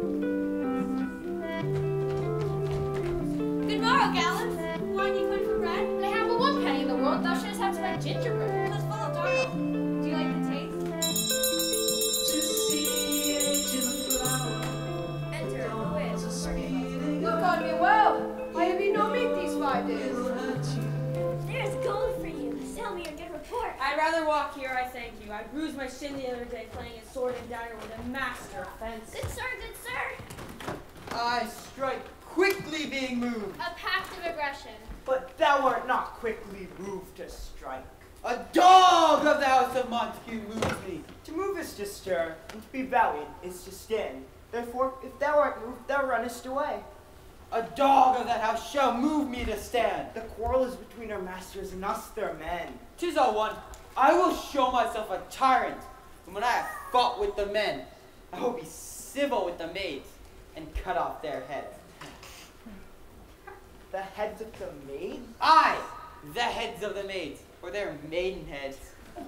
Good I thank you. I bruised my shin the other day playing a sword and dagger with a master of fence. Good sir, good sir. I strike quickly being moved. A pact of aggression. But thou art not quickly moved to strike. A dog of the house of Montague moves me. To move is to stir, and to be valiant is to stand. Therefore, if thou art moved, thou runnest away. A dog of that house shall move me to stand. The quarrel is between our masters and us, their men. Tis all one. I will show myself a tyrant. And when I have fought with the men, I will be civil with the maids and cut off their heads. The heads of the maids? I, the heads of the maids, or their maiden heads.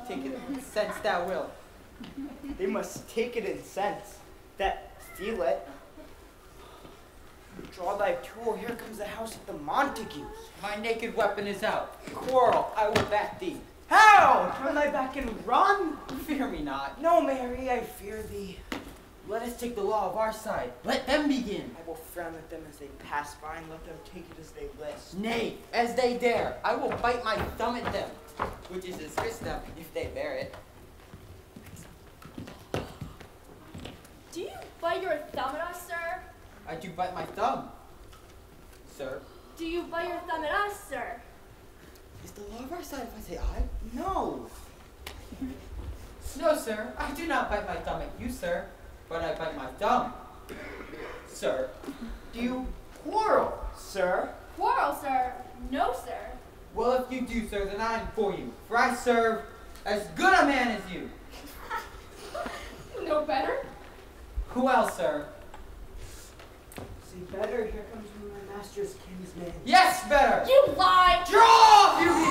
Take it since thou wilt. They must take it in sense. That feel it. Draw thy tool, here comes the house of the Montagues. My naked weapon is out. Quarrel, I will bat thee. How? Turn thy back and run? Fear me not. No, Mary, I fear thee. Let us take the law of our side. Let them begin. I will frown at them as they pass by and let them take it as they list. Nay, as they dare, I will bite my thumb at them, which is as risk them if they bear it. Do you bite your thumb at us, sir? I do bite my thumb, sir. Do you bite your thumb at us, sir? Is the law of our side if I say I? No. No, sir. I do not bite my thumb at you, sir, but I bite my thumb, sir. Do you quarrel, sir? Quarrel, sir? No, sir. Well, if you do, sir, then I am for you, for I serve as good a man as you. No better? Who else, sir? See better, here comes one of my master's kinsmen. Yes, better. You lie! Draw off, you be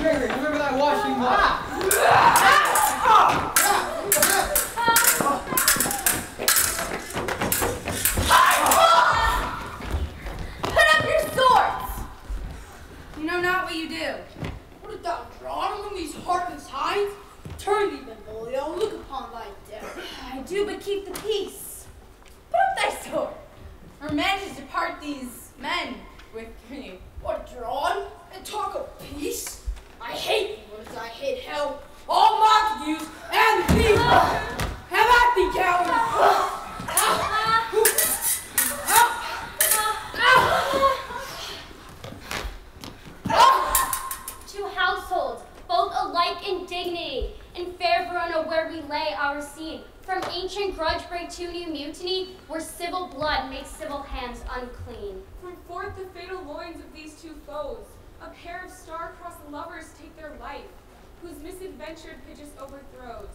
Gregory, remember that washing mug. Ah. Ah. Put up your swords! You know not what you do. What art thou drawn among these heartless hinds? Turn thee, then, bully, I'll look upon thy death. I do but keep the peace. Put up thy sword. Or manage to part these men with you. What drawn? And talk of peace? I hate thee as I hate hell, all Montagues and the people. Have at thee, coward! Two households, both alike in dignity. In fair Verona, where we lay our scene, from ancient grudge break to new mutiny, where civil blood makes civil hands unclean. From forth the fatal loins of these two foes, a pair of star-crossed lovers take their life, whose misadventured Pidgeus overthrows,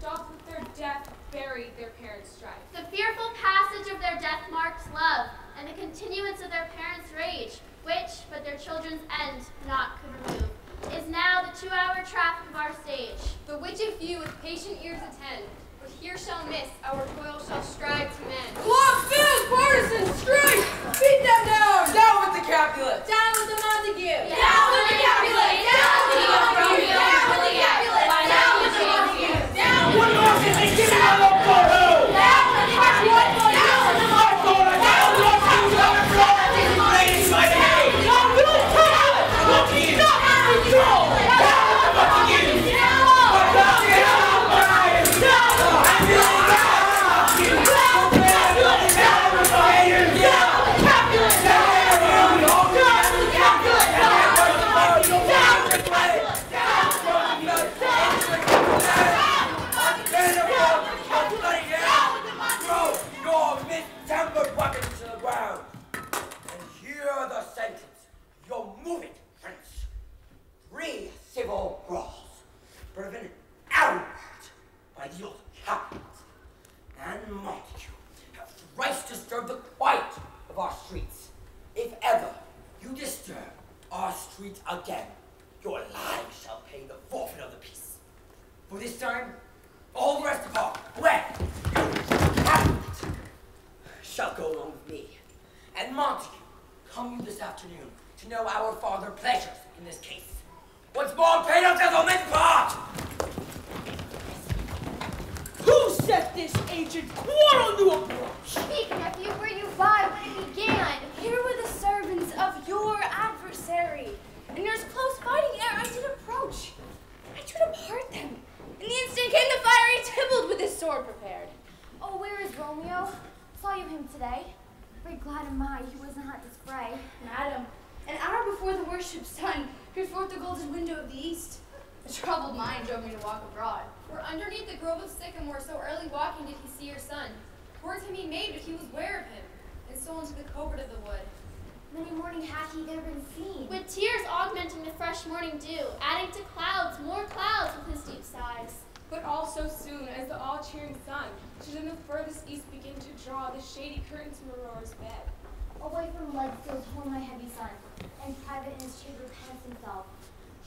doth with their death bury their parents' strife. The fearful passage of their death marks love, and the continuance of their parents' rage, which, but their children's end not could remove, is now the two-hour traffic of our stage. The which of you with patient ears attend, what here shall miss, our toil shall strive to mend. Clock filled partisans, strike! Beat them down! Down with the Capulet! Down with the Montague! Down with the Capulet! Down with the Montague! Down with the Capulet! Down with the Montague! Down with nonsense is giving out of photo? Down with the Capulet! Draw the shady curtains from Aurora's bed. Away from lead steals home my heavy son, and private in his chamber pants himself,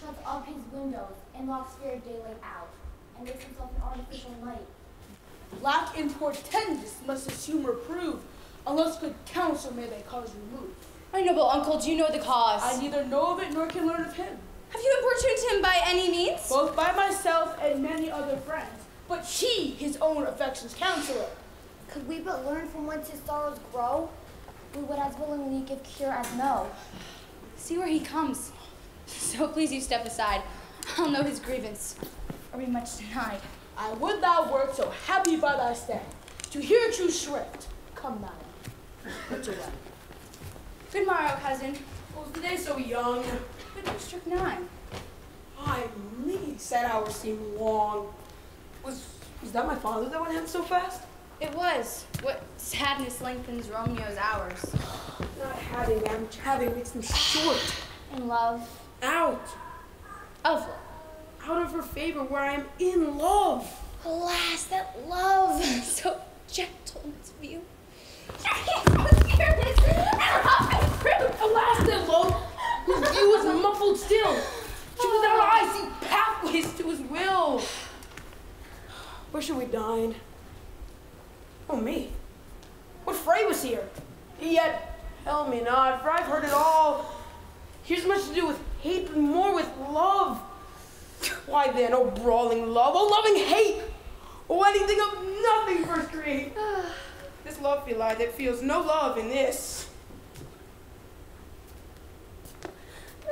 shuts up his windows, and locks fair daylight out, and makes himself an artificial night. Black and portentous must his humor prove, unless good counsel may they cause remove. My noble uncle, do you know the cause? I neither know of it nor can learn of him, Have you importuned him by any means? both by myself and many other friends, but he his own affections counselor. Could we but learn from whence his sorrows grow, we would as willingly give cure as know. See where he comes. So please you step aside. I'll know his grievance, or be much denied. I would thou wert so happy by thy stand, to hear true shrift. Come, madam, put your way. Good morrow, cousin. Was the day so young? But you struck nine. I me said hours seemed long. Was was that my father that went hence so fast? It was. What sadness lengthens Romeo's hours. Not having them, having makes them short. In love, Out, Of love. out of her favor where I am in love. alas, that love! So gentle in its view. Alas, that love, whose view is muffled still. Without eyes see pathways to his will. Where should we dine? Oh, me. What fray was here? Yet, tell me not, for I've heard it all. Here's much to do with hate, but more with love. Why then, oh brawling love, oh loving hate, oh anything of nothing first create. This love feel that feels no love in this.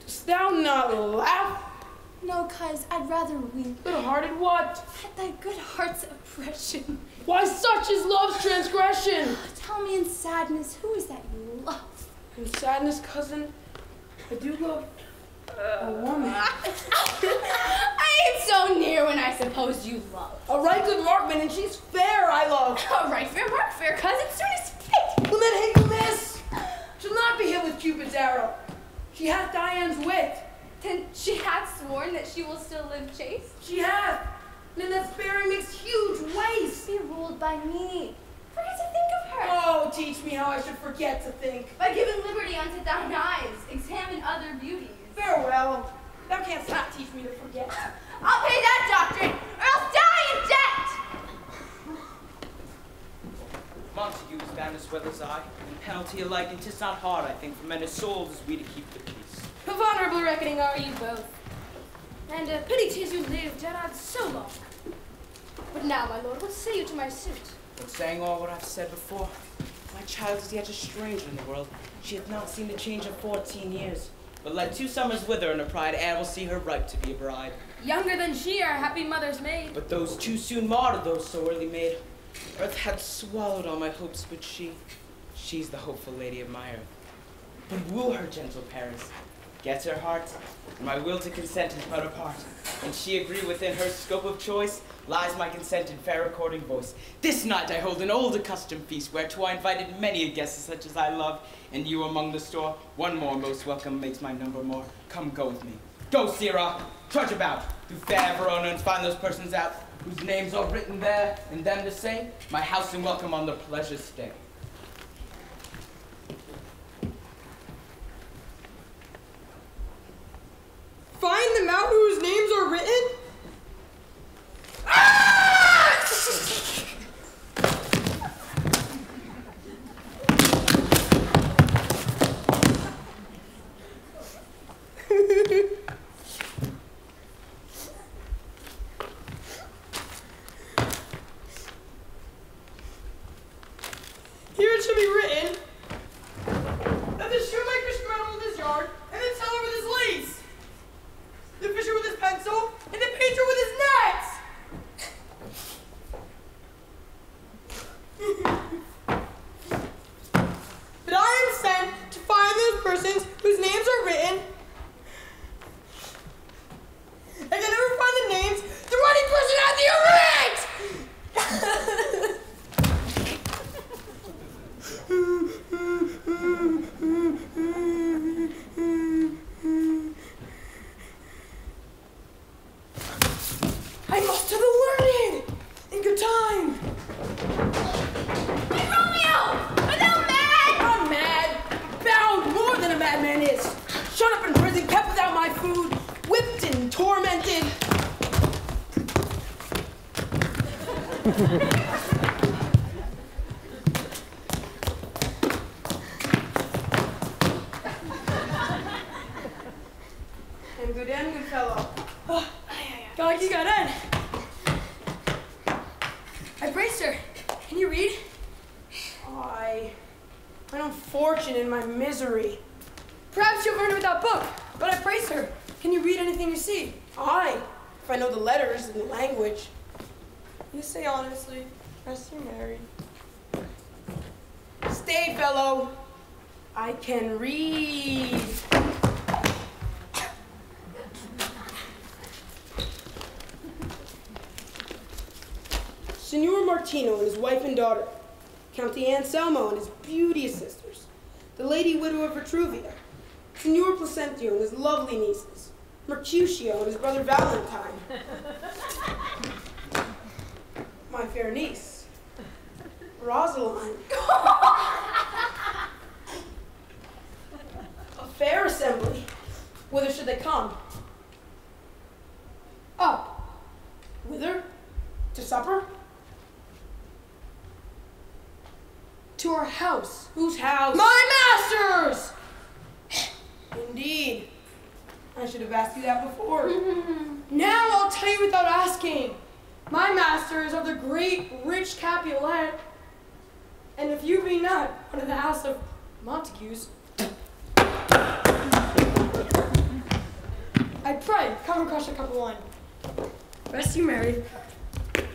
Dost thou not laugh, No, cuz I'd rather weep good-hearted what? at thy good heart's oppression. Why such is love's transgression? Tell me in sadness, who is that you love? In sadness, cousin, I do love uh, a woman. I ain't so near when I suppose you love. A right good markman, and she's fair, I love. A right fair mark, fair cousin, soon as. Women hate you miss. She'll not be hit with Cupid's arrow. She hath Diane's wit. Then she hath sworn that she will still live chaste. She hath. And in that sparing makes huge waste. Be ruled by me. Forget to think of her. Oh, teach me how I should forget to think. By giving liberty unto thine eyes, examine other beauties. Farewell. Thou canst not teach me to forget. I'll pay that doctrine, or else die in debt. Montague was bound as well as I, and penalty alike, and 'tis not hard, I think, for men as souls as we to keep the peace. Of honorable reckoning are you both. And uh, pity 'tis you lived Gerard so long. But now, my lord, what say you to my suit? But saying all what I've said before, my child is yet a stranger in the world. She hath not seen the change of fourteen years. But let two summers wither in her pride, and will see her ripe to be a bride. Younger than she, our happy mother's maid. But those too soon martyred, those so early made. Earth had swallowed all my hopes, but she, she's the hopeful lady of my earth. But woo her, gentle Paris. Get her heart, and my will to consent is but a part. And she agree within her scope of choice, lies my consent in fair according voice. This night I hold an old accustomed feast, whereto I invited many a guest such as I love, and you among the store. One more most welcome makes my number more. Come go with me. Go, Sirrah, trudge about through fair Verona and find those persons out whose names are written there, and them to say, my house and welcome on the pleasure stay. Find them out whose names are written? Here it should be written that the shoemaker straddled his yard and the teller with his lace, the fisher with his pencil, and the painter with his nets. but I am sent to find those persons whose names are written. I can never find the names. The writing person had the erect! I must to the learned in good time. Hey, Romeo! Are thou mad? I'm mad, bound more than a madman is. Shut up in prison, kept without my food, whipped and tormented. And good end, good fellow. Oh, God, you got in. I braced her. Can you read? I. I'm unfortunate in my misery. Perhaps you'll learn it without book, but I praise her. Can you read anything you see? Aye, if I know the letters and the language. You say honestly, rest you married. Stay, fellow. I can read. Signor Martino and his wife and daughter, County Anselmo and his beauteous sisters, the lady widow of Vitruvia, Signor Placentio and his lovely nieces, Mercutio and his brother Valentine, my fair niece, Rosaline. A fair assembly. Whither should they come? Up. Whither? To supper? To our house. Whose house? My master's! Indeed. I should have asked you that before. now I'll tell you without asking. My master is of the great rich Capulet. And if you be not one of the house of Montagues, I pray, come and crush a cup of wine. Rest you merry. At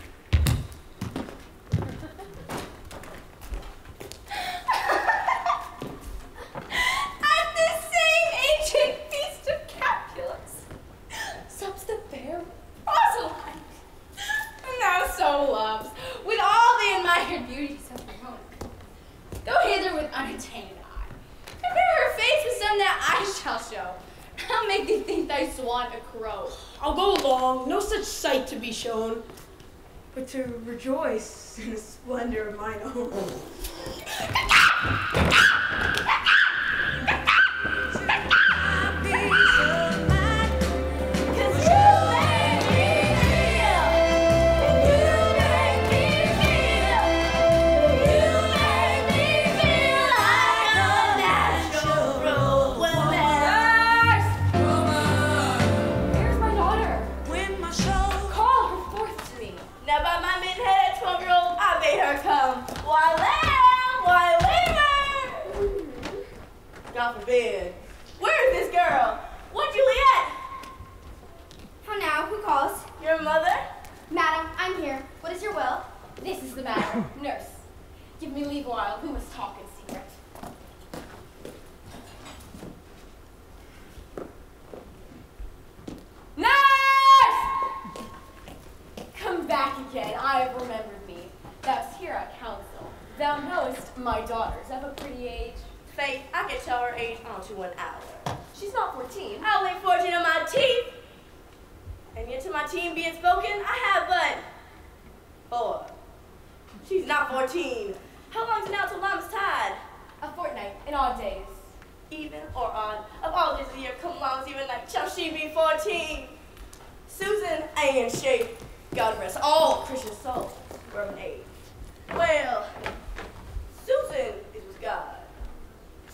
this same ancient feast of Capulet's, sups the fair Rosaline, whom thou so loves, with all the admired beauties of her own. Go hither with unattainted eye. Prepare her face with some that I shall show. I'll make thee think thy swan a crow. I'll go along, no such sight to be shown, but to rejoice in the splendor of mine own. This is the matter. Nurse, give me leave while we must talk in secret. Nurse! Come back again. I have remembered me. Thou's here at council. Thou knowest my daughter's of a pretty age. Faith, I can tell her age onto an hour. She's not 14. I'll lay fortune in my teeth. And yet to my team being spoken, I have but four. She's not 14. How long's it now till Lammas-tide? A fortnight in odd days. Even or odd, of all this year, come along even night, shall she be 14? Susan A in shape, God rest all Christian souls, Roman age. Well, Susan is with God.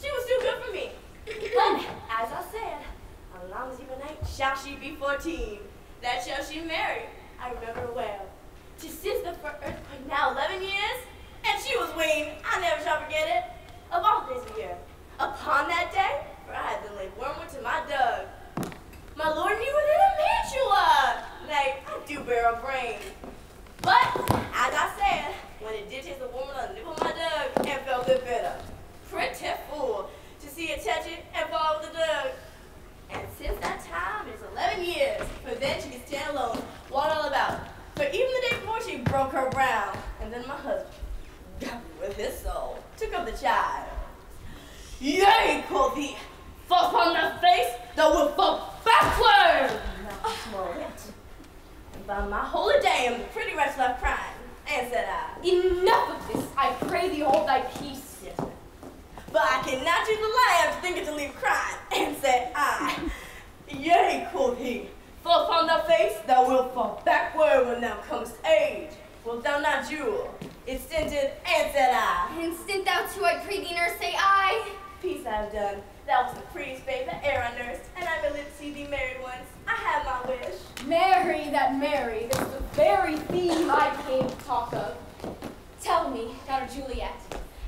She was too good for me. But, as I said, as long as even night, shall she be 14? That shall she marry, I remember well. To sister for earthquake now 11 years, and she was queen. I never shall forget it. Of all days of year. Upon that day, for I had been laid wormwood to my dug. My lord knew within a mantua. Nay, I do bear a brain. But, as I said, when it did taste the woman on the nip of my dug, and felt it bitter. Pretty fool to see it touch it and fall with the dug. And since that time, it's 11 years, but then she can stand alone, what all about. But even the day before, she broke her brown. And then my husband, with his soul, took up the child. Yea, quoth he, fall upon thy face, thou wilt fall backward. And by my holy dame, the pretty wretch left crying, and said I, Enough of this. I pray thee hold thy peace. Yes, ma'am. But I cannot choose the lamb to think it to leave crying, and said I, Yea, quoth he, fall upon thy face, thou wilt fall backward when thou comest age. Wilt thou not Jule? It stinted, and said I, Instant thou too, I pray thee, nurse, say I. Peace I have done. Thou was the prettiest babe that e'er I nursed, and I may live to see thee married once. I have my wish. Mary, that Mary, this is the very theme I came to talk of. Tell me, daughter Juliet,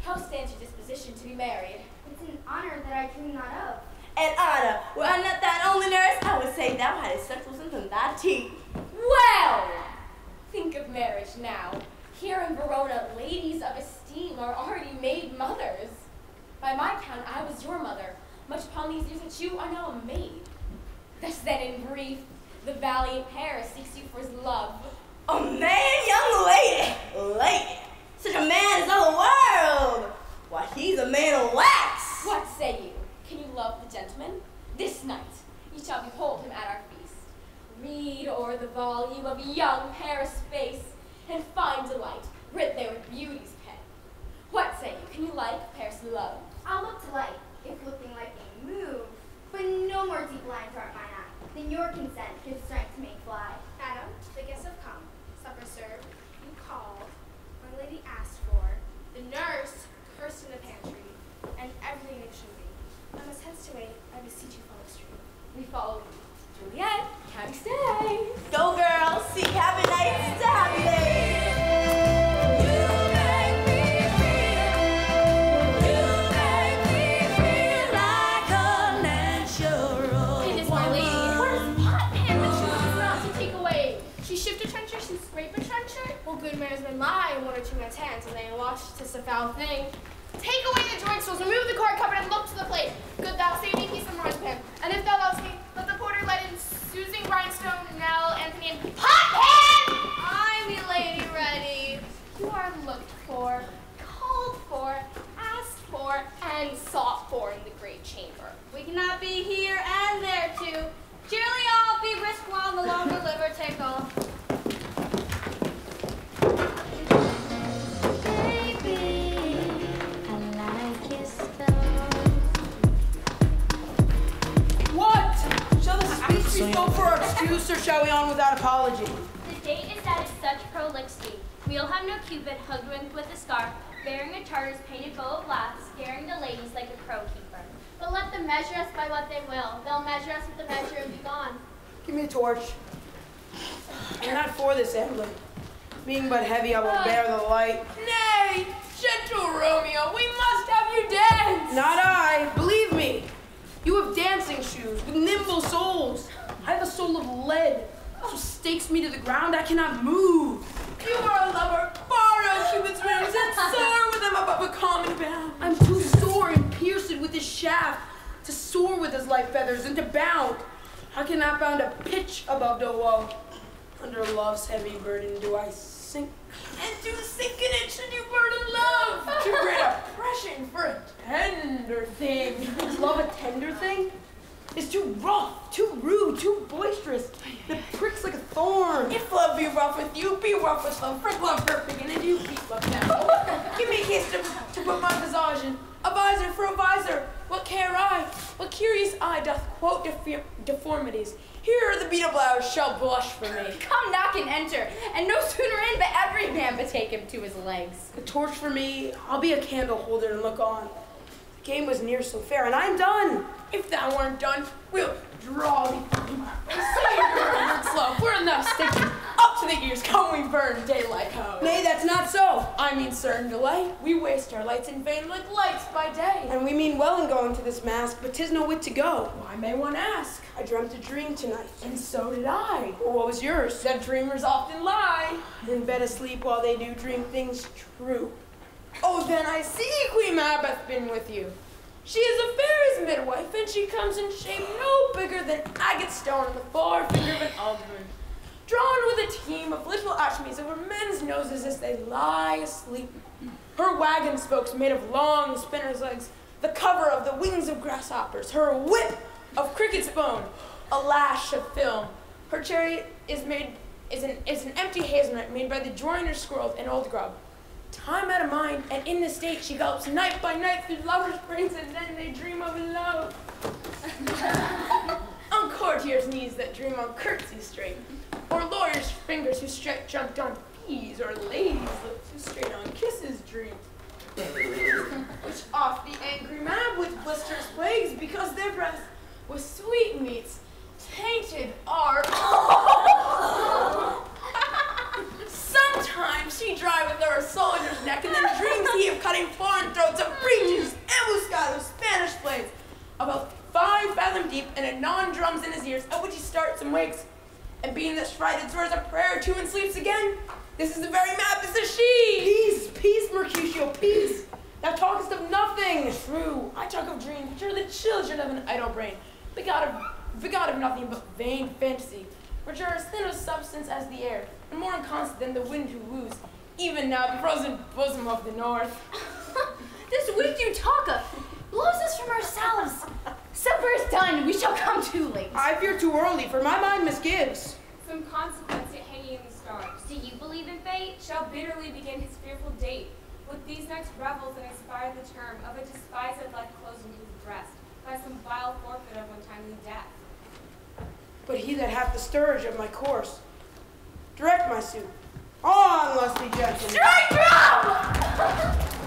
how stands your disposition to be married? It's an honor that I dream not of. And Anna, were I not thine only nurse, I would say thou hadst sexual symptoms in thy teeth. Well, think of marriage now. Here in Verona, ladies of esteem are already made mothers. By my count, I was your mother. Much upon these years that you are now a maid. Thus then, in brief, the valiant Paris seeks you for his love. A man, young lady, lady, such a man is all the world. Why, he's a man of wax. What say you? Can you love the gentleman? This night ye shall behold him at our feast. Read o'er the volume of young Paris' face, and find delight writ there with beauty's pen. What say you? Can you like Paris' love? I'll look to light, if looking like a move, but no more deep lines are mine eye than your consent gives strength to make fly. Adam, the guests have come. Supper served. You called. My lady asked for. The nurse cursed in the pantry. And everything it should be. I must hence to wait. I beseech you follow street. We follow Juliet. We stay? Go, girls, seek happy nights to happy days. It is my lady. What is pot pan that she not to take away? She shift a trencher, she scrape a trencher. Well, good may lie in one or two men's hands, and they wash tis a foul thing. Take away the joint stools, remove the card cupboard, and look to the plate. Good thou save me peace of marzipan. And if thou lovest me, let the porter let in Susan Grindstone, Nell, Anthony, and pot pan! I'm lady ready. You are looked for, called for, asked for, and sought for in the great chamber. We cannot be here and there too. Cheerly all, be brisk while the longer liver take the speech be spoke for excuse, or shall we on without apology? The date is that is such prolixity. We'll have no cupid hoodwinked with a scarf, bearing a tartar's painted bow of lath, scaring the ladies like a crow keeper. But let them measure us by what they will. They'll measure us with the measure and be gone. Give me a torch. I'm not for this emblem. Being but heavy, I will bear the light. Nay, gentle Romeo, we must have you dance. Not I. Believe me. You have dancing shoes with nimble soles. Soul of lead. So stakes me to the ground, I cannot move. You are a lover, far borrow Cupid's wings and soar with them above a common bound. I'm too sore and pierced with his shaft to soar with his light feathers and to bound. I cannot bound a pitch above the wall. Under love's heavy burden do I sink. And to sink in it should you burden love. Too great oppression for a tender thing. Is love a tender thing? It's too rough, too rude, too boisterous. It pricks like a thorn. If love be rough with you, be rough with love. Frick love perfect, and you keep love now. Give me a kiss to, to put my visage in. A visor for a visor. What care I? What curious eye doth quote defe- deformities? Here the beetle flowers shall blush for me. Come knock and enter, and no sooner in, but every man betake him to his legs. A torch for me, I'll be a candle holder and look on. The game was near so fair, and I'm done. If thou weren't done, we'll draw thee. Words, love. We're in the sticky. Up to the ears, come we burn daylight ho. Nay, that's not so. I mean certain delay. We waste our lights in vain like lights by day. And we mean well in going to this mask, but 'tis no wit to go. Why may one ask? I dreamt a dream tonight. And so did I. Well, what was yours? That dreamers often lie. In bed asleep while they do dream things true. Oh, then I see Queen Mab hath been with you. She is a fairy's midwife, and she comes in shape no bigger than agate stone in the forefinger of an alderman, drawn with a team of little ashmeys over men's noses as they lie asleep. Her wagon spokes made of long spinner's legs, the cover of the wings of grasshoppers, her whip of cricket's bone, a lash of film. Her chariot is made is an is an empty hazelnut made by the joiner's squirrel in old grub time out of mind, and in the state she gallops night by night through lovers' springs, and then they dream of love. on courtiers' knees that dream on curtsy straight, or lawyers' fingers who stretch jumped on fees, or ladies' lips who straight on kisses dream. Which off the angry mab with blisters plagues, because their breath with sweetmeats tainted are. Sometimes she drive with her a soldier's neck, and then dreams he of cutting foreign throats of breeches, ambuscade of Spanish blades, about five fathom deep, and anon drums in his ears, at which he starts and wakes, and being thus frighted, swears a prayer or two and sleeps again. This is the very Mab, this is she! Peace, peace, Mercutio, peace! Thou talkest of nothing! True, I talk of dreams, which are the children of an idle brain, begot of, begot of nothing but vain fantasy, which are as thin of substance as the air, and more inconstant than the wind who woos, even now the frozen bosom of the north. this wind you talk of blows us from ourselves. Supper is done. We shall come too late. I fear too early, for my mind misgives. Some consequence yet hanging in the stars. Do you believe in fate? Shall bitterly begin his fearful date. With these next revels and expire the term of a despised life closing his breast by some vile forfeit of untimely death. But he that hath the scourge of my course, direct my suit. On, lusty gentlemen. Strike drum!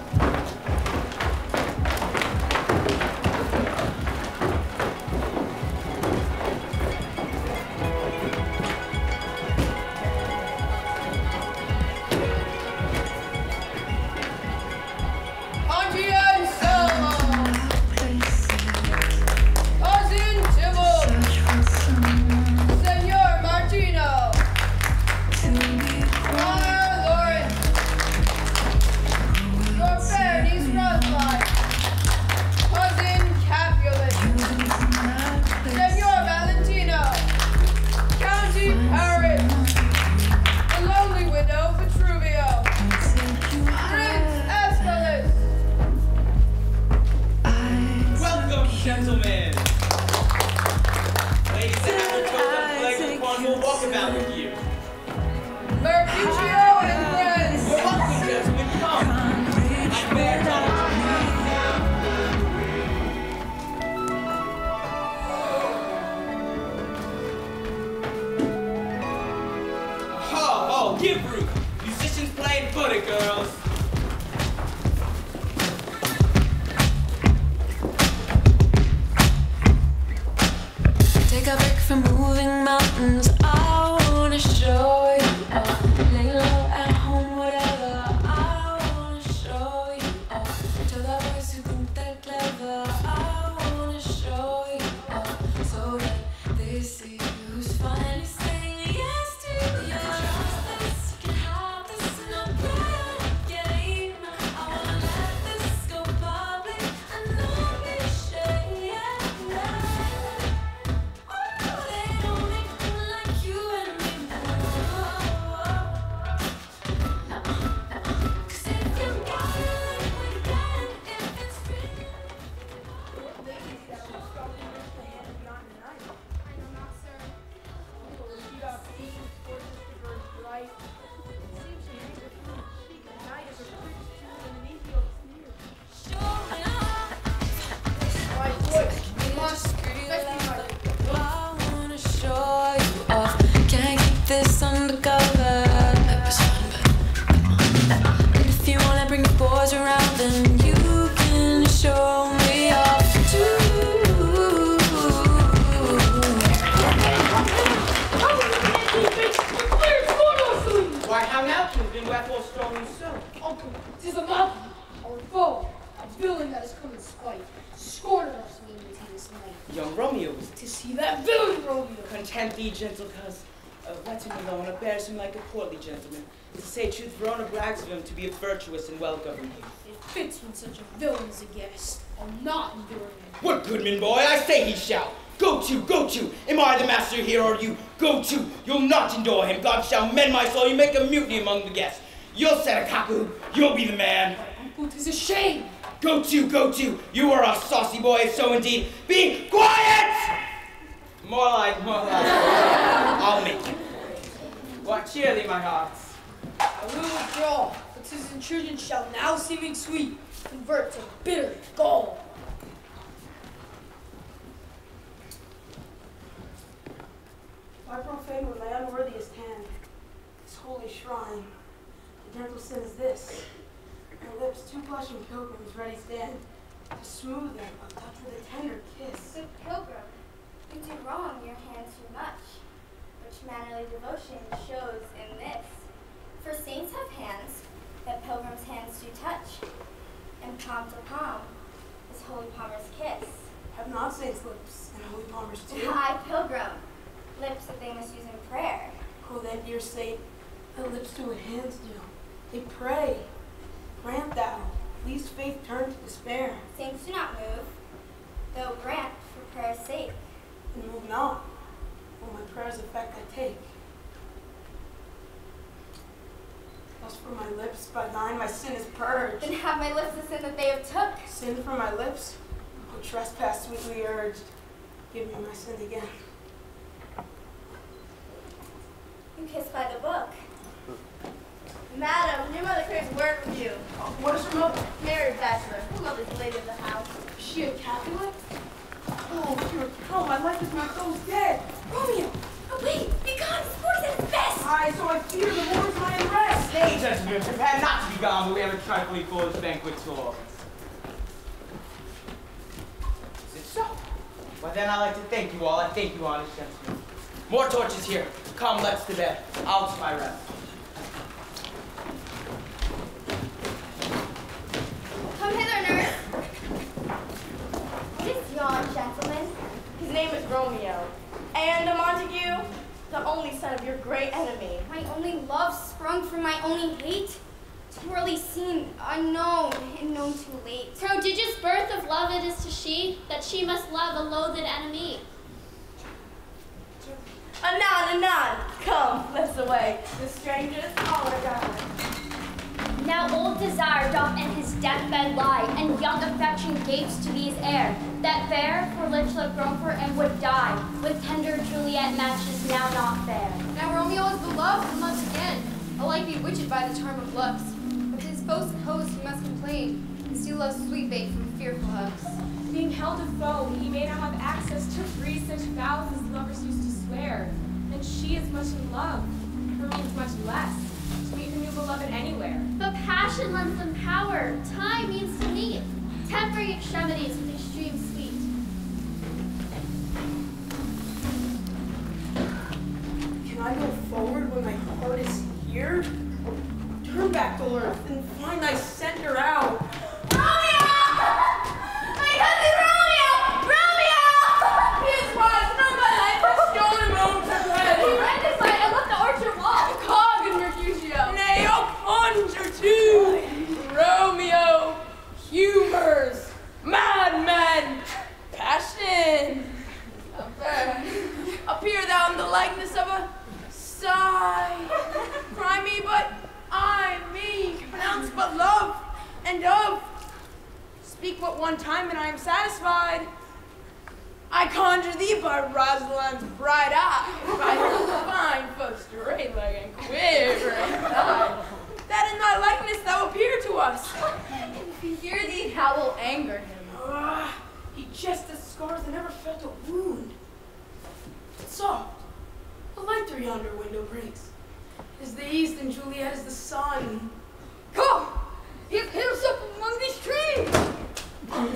To be a virtuous and well-governed youth. It fits when such a villain is a guest. I'll not endure him. What goodman boy, I say he shall. Go to, go to. Am I the master here or you? Go to. You'll not endure him. God shall mend my soul. You make a mutiny among the guests. You'll set a cuckoo. You'll be the man. Uncle, 'tis a shame. Go to, go to. You are a saucy boy, so indeed. Be quiet! More like, more like. I'll make you. What cheerly, my hearts. I will withdraw, but his intrusion shall now seeming sweet convert to bitter gall. Why profane with my unworthiest hand this holy shrine? The gentle sin is this. My lips, two blushing pilgrims, ready stand to smooth them, a touch with a tender kiss. Good pilgrim, you do wrong your hands too much, which mannerly devotion shows in this. For saints have hands that pilgrims' hands do touch, and palm to palm is holy palmer's kiss. Have not saints' lips and holy palmers too? I, pilgrim, lips that they must use in prayer. Oh, then, dear saint, the lips do what hands do. They pray. Grant thou, least faith turn to despair, Saints do not move, though grant for prayer's sake. and move not. Will my prayers effect I take. Thus from my lips, by thine my sin is purged. Then have my lips the sin that they have took. Sin from my lips, O trespass sweetly urged. Give me my sin again. You kiss by the book. Madam, your mother craves word with you. What is your mother? Mary Bachelor, who mother's the lady of the house. Is she a Capulet? Oh, dear, oh, my life is not so dead. Romeo! Oh, wait, be gone, sport at its best. Aye, so I fear the Lord's my unrest. Stay, gentlemen. Prepare not to be gone, but we have a trifling foolish banquet tour. Is it so? Well, then I'd like to thank you all. I thank you, honest gentlemen. More torches here. Come, let's to bed. I'll to my rest. Come hither, nurse. What is yon, gentlemen? His name is Romeo. And a Montague, the only son of your great enemy. My only love sprung from my only hate. Too early seen, unknown, and known too late. Prodigious birth of love it is to she, that she must love a loathed enemy. Anon, anon, come, let's away. The strangers all are gone. Now old desire doth in his deathbed lie, and young affection gapes to be his heir. That fair for Litchfield grown for and would die, with tender Juliet matches now not fair. Now Romeo is beloved and loved again, alike bewitched by the charm of looks. But his foes host he must complain, and still loves sweet bait from fearful hooks. Being held a foe, he may not have access to free such vows as lovers used to swear. And she is much in love, her means much less, beloved anywhere. But passion lends them power, time means to meet, tempering extremities with extreme sweet. Can I go forward when my heart is here? Or turn back to earth and find thy center out? Romeo! My cousin Romeo! Romeo! He is wise, no my life has stolen moans of red. He ran this way and left the orchard wall. Cog and Mercutio. Nay, I'll conjure too. Romeo, humors, madmen, passion. Appear thou in the likeness of a sigh. Cry me, but I, me, pronounce but love and of. Speak but one time and I am satisfied. I conjure thee by Rosaline's bright eye, by her fine foot, straight leg and quivering thigh, that in thy likeness thou appear to us. If he hear thee, how will anger him? Ah, he just as scars that never felt a wound. Soft, a light through yonder window breaks. Is the east and Juliet is the sun. Come, give himself among these trees. Romeo,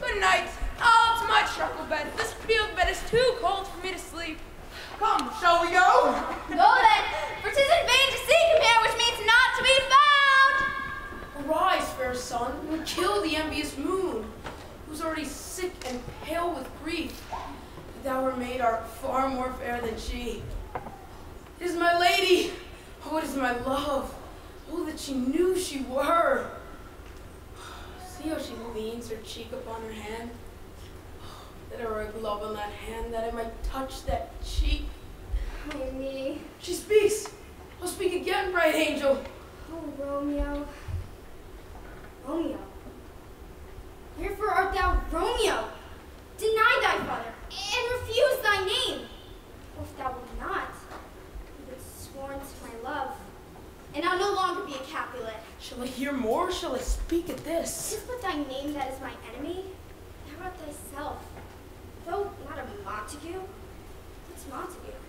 good night. Oh, I'll to my truckle bed. This field bed is too cold for me to sleep. Come, shall we go? Go then, for tis in vain to seek him here, which means not to be found. Arise, fair sun, and kill the envious moon, who's already sick and pale with grief. Thou her maid art far more fair than she. It is my lady. Oh, it is my love. Oh, that she knew she were. She leans her cheek upon her hand? That there were a glove on that hand, that I might touch that cheek. Oh, me. She speaks. I'll speak again, bright angel. Oh, Romeo. Romeo. Wherefore art thou Romeo? Deny thy father, and refuse thy name. Or if thou wilt not, wouldst sworn to my love, and I'll no longer be a Capulet. Shall I hear more? Shall I speak at this? Is but thy name that is my enemy? Thou art thyself. Though not a Montague, what's Montague?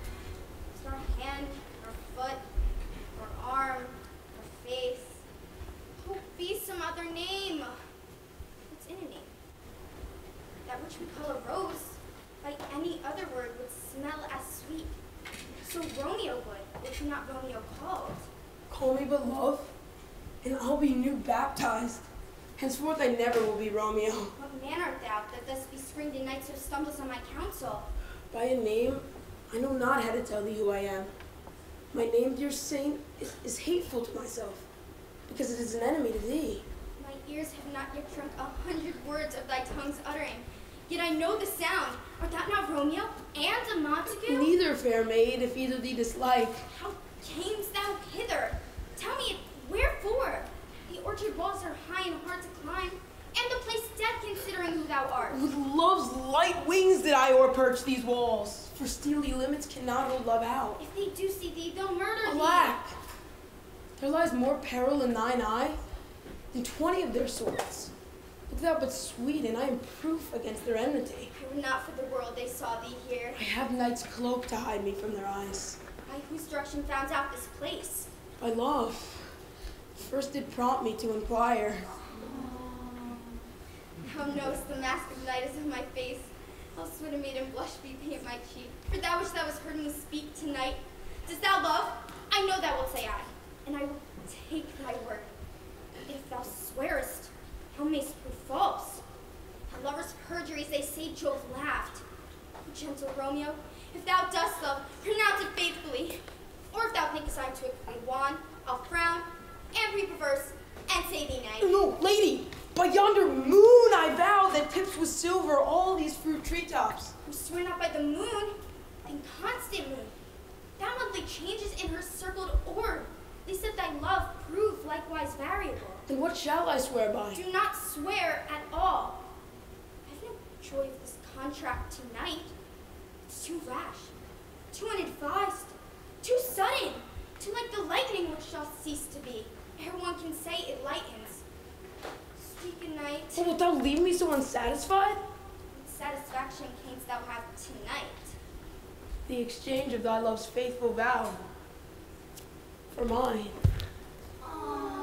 It's nor hand, nor foot, nor arm, nor face. Oh, be some other name. What's in a name? That which we call a rose, by any other word would smell as sweet. So Romeo would, if not Romeo called. Call me beloved, and I'll be new baptized. Henceforth I never will be Romeo. What man art thou that thus bespringed a knight so stumbles on my counsel? By a name, I know not how to tell thee who I am. My name, dear saint, is, is hateful to myself, because it is an enemy to thee. My ears have not yet drunk a hundred words of thy tongue's uttering. Yet I know the sound. Art thou not Romeo and a Montague? Neither, fair maid, if either thee dislike. How camest thou hither? Tell me, wherefore? The orchard walls are high and hard to climb, and the place dead considering who thou art. With love's light wings did I o'erperch these walls, for steely limits cannot hold love out. If they do see thee, they'll murder thee. Alack! There lies more peril in thine eye than twenty of their swords. Look thou but sweet, and I am proof against their enmity. I would not for the world they saw thee here. I have night's cloak to hide me from their eyes. By whose direction found out this place? By love. First did prompt me to inquire. Oh, thou knowest the mask of night is on my face. Else would a maiden blush be paint my cheek. For that which thou hast heard me speak tonight. Dost thou love? I know thou wilt say I, and I will take thy word. If thou swearest, thou mayst prove false. At lovers' perjuries they say Jove laughed. Gentle Romeo, if thou dost love, pronounce it faithfully. Or if thou I am to a wan, I'll frown and be perverse and say thee nay. No, lady, by yonder moon I vow that tips with silver all these fruit treetops. Swear not by the moon, then constant moon. That monthly changes in her circled orb. They said thy love prove likewise variable. Then what shall I swear by? Do not swear at all. I have no joy of this contract tonight. It's too rash, too unadvised, too sudden, too like the lightning which shall cease to be, ere one can say it lightens. Speak good night. Oh, wilt thou leave me so unsatisfied? What satisfaction canst thou have tonight? The exchange of thy love's faithful vow for mine. I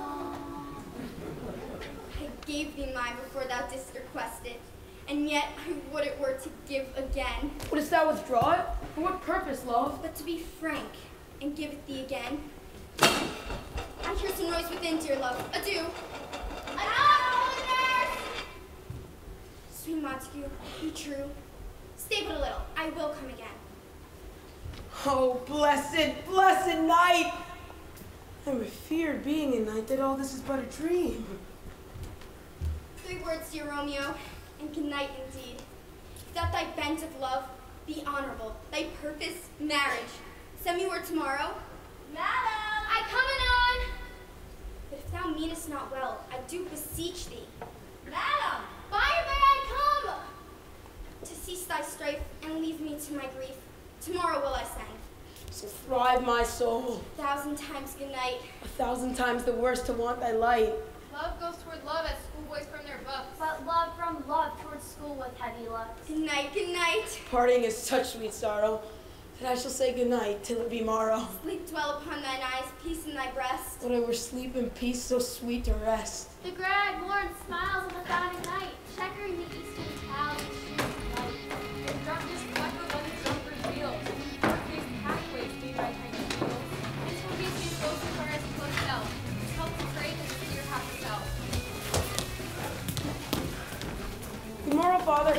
gave thee mine before thou didst request it, and yet I would it were to give again. Wouldst thou withdraw it? For what purpose, love? But to be frank, and give it thee again. I hear some noise within, dear love. Adieu. Sweet Montague, be true. Stay but a little. I will come again. Oh, blessed, blessed night! I'm afeard being a night that all this is but a dream. Three words, dear Romeo, and good night indeed. That thy bent of love be honorable, thy purpose marriage. Send me word tomorrow. Madam! I come anon! But if thou meanest not well, I do beseech thee. Madam! By may I come! To cease thy strife and leave me to my grief. Tomorrow will I send. So thrive my soul. A Thousand times good night. A thousand times the worse to want thy light. Love goes toward love as schoolboys from their books. But love from love towards school with heavy looks. Good night, good night. Parting is such sweet sorrow that I shall say good night till it be morrow. Sleep dwell upon thine eyes, peace in thy breast. Would I were sleep and peace so sweet to rest. The grad Lord smiles on the fountain night, checkering the eastern clouds with streams of light. The darkness fleckled on the jumper's wheels. Dark-faced pathways made by tiny wheels. This will be seen close to her as close self. Help to pray the seer half herself. Good morrow, Father.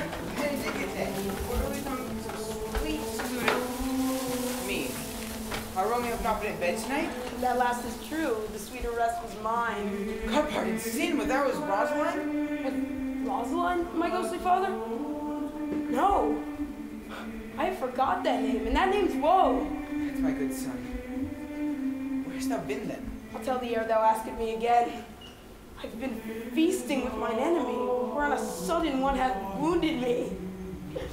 Sweet student, Romeo have not been in bed tonight? That last is true. The sweeter rest was mine. God pardon sin, but that was Rosaline? Rosalind, my ghostly father? No. I forgot that name, and that name's Woe. That's my good son. Where hast thou been then? I'll tell thee ere thou askest me again. I've been feasting with mine enemy, where on a sudden one hath wounded me.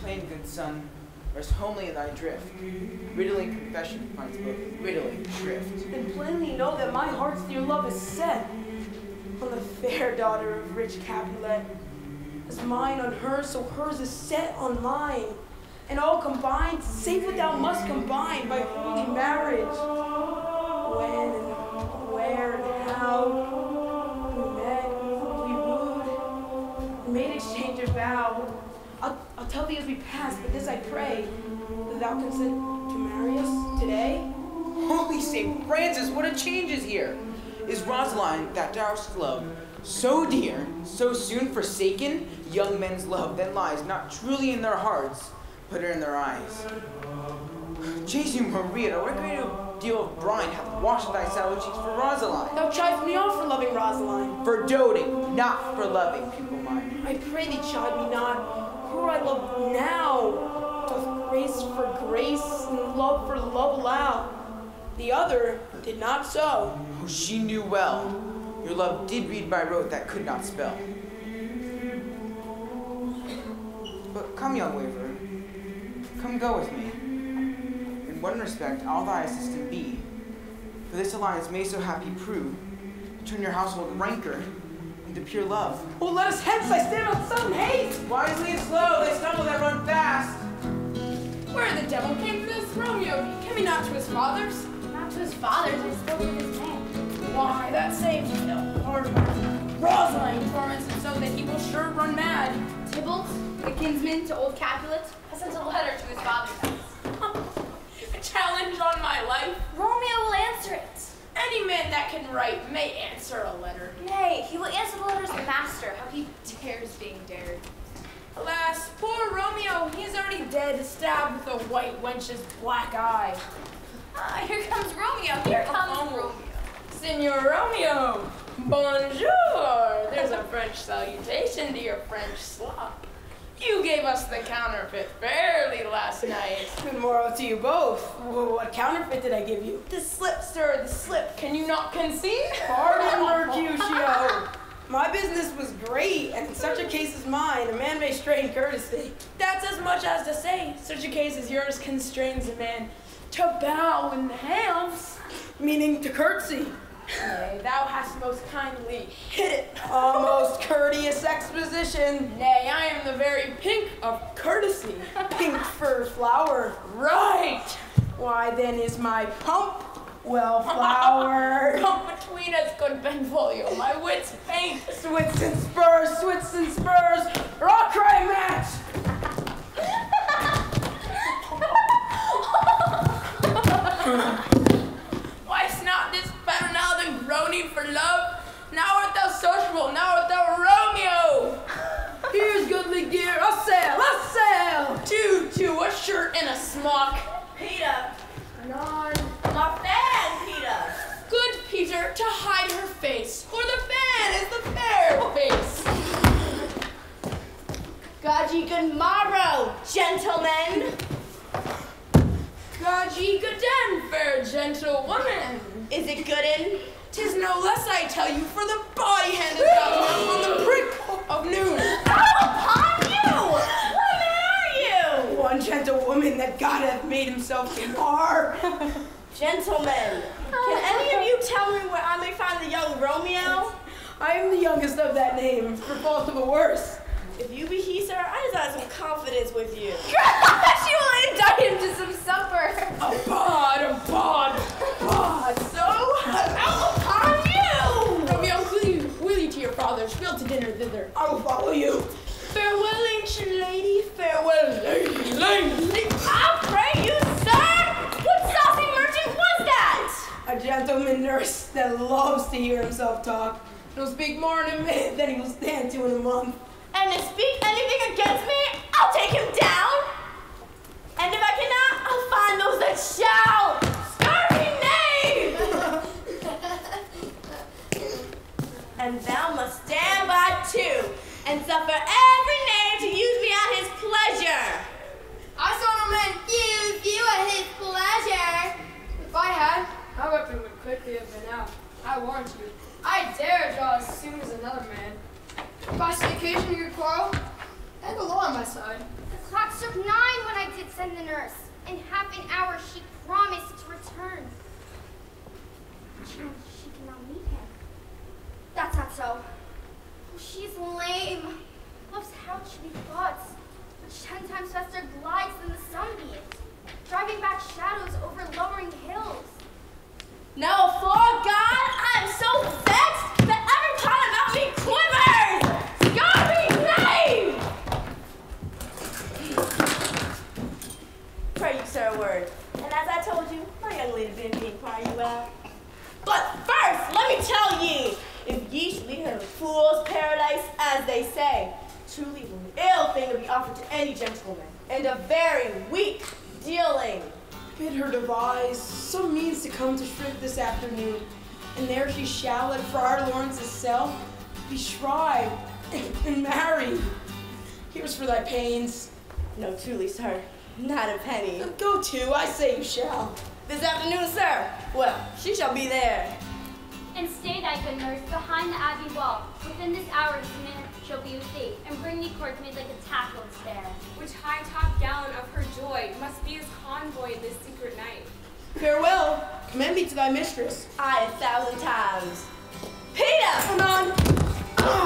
Plain, good son. Rest homely in thy drift. Riddling confession finds both riddling drift. And plainly know that my heart's dear love is set on the fair daughter of rich Capulet. As mine on hers, so hers is set on mine. And all combined, save what thou must combine by holy marriage. When and where and how we met, we wooed, made exchange of vow. I'll, tell thee as we pass, but this I pray, that thou consent to marry us today. Holy St. Francis, what a change is here! Is Rosaline, that dost love, so dear, so soon forsaken? Young men's love then lies not truly in their hearts, but in their eyes. Jesu Maria, what great deal of brine hath washed thy sallow cheeks for Rosaline? Thou chidest me off for loving Rosaline. For doting, not for loving, people mine. I pray thee chide me not. Her I love now doth grace for grace and love for love allow. The other did not so. Oh, she knew well. Your love did read by rote that could not spell. But come, young waverer, come go with me. In one respect, I'll thy assistant be. For this alliance may so happy prove, to turn your household rancor into pure love. Oh, let us hence, I stand on sudden haste. Wisely and slow, they stumble that run fast. Where the devil came for this Romeo? Came he not to his father's? Not to his father's, I spoke with his man. Why, that same hard Rosaline torments him so that he will sure run mad. Tybalt, the kinsman to old Capulet, has sent a letter to his father's house. a challenge on my life. Romeo will answer it. Any man that can write may answer a letter. Nay, he will answer the letter's master. How he Dares being dared. Alas, poor Romeo, he is already dead, stabbed with a white wench's black eye. Ah, here comes Romeo. Here comes Oh. Romeo. Senor Romeo, bonjour. There's a French salutation to your French slop. You gave us the counterfeit fairly last night. Good morrow to you both. What counterfeit did I give you? The slip, sir, the slip. Can you not conceive? Pardon, Mercutio. My business was great, and in such a case as mine, a man may strain courtesy. That's as much as to say, such a case as yours constrains a man to bow in the hands. Meaning to curtsy. Nay, thou hast most kindly hit it. A most courteous exposition. Nay, I am the very pink of courtesy. Pink fur flower. Right. Why then is my pump well flowered? Come between us, good Benvolio. My wits faint. Swits and spurs, swits and spurs. Rock cry match. Why is not this better now than groaning for love? Now art thou sociable, now art thou Romeo. Here's goodly gear. A sail, a sail. Two, two, a shirt and a smock. Peter, Anon. my fan, Peter. Good Peter, to hide her face, for the fan is the fair face. God ye good morrow, gentlemen. God ye good fair gentlewoman. Is it good in? Tis no less, I tell you, for the body handed thou on the prick of noon. Upon you! What man are you? One gentlewoman that God hath made himself to mar. Gentlemen, can any of you tell me where I may find the young Romeo? I am the youngest of that name, for fault of a worse. If you be he, sir, I desire some confidence with you. she will indict him to some supper. A bod, a bod, bod. So, out upon you! Romeo, will you, will you to your father's, will to dinner thither. I will follow you. Farewell, ancient lady, farewell, lady, lady. I pray you, sir! What saucy merchant was that? A gentleman nurse that loves to hear himself talk. He'll speak more in a minute than he will stand to in a month. And if speak anything against me, I'll take him down. And if I cannot, I'll find those that shall. And thou must stand by too, and suffer every knave to use me at his pleasure. I saw no man use you at his pleasure. If I had, my weapon would quickly have been out. I warrant you, I dare draw as soon as another man. If I see occasion you quarrel, I have the law on my side. The clock struck nine when I did send the nurse. In half an hour, she promised to return. She, she cannot meet him. That's not so. Oh, she's lame. Loves how chilly thoughts, which ten times faster glides than the sunbeams, driving back shadows over lowering hills. Now, for she shall at Friar Lawrence's cell be shrived and married. Here's for thy pains. No, truly, sir, not a penny. Go to, I say you shall. This afternoon, sir. Well, she shall be there. And stay thy good nurse behind the abbey wall. Within this hour this man shall be with thee, and bring thee cords made like a tackled stair. Which high top gown of her joy must be his convoy this secret night. Farewell. Commend me to thy mistress. Aye, a thousand times. Peter! Come on.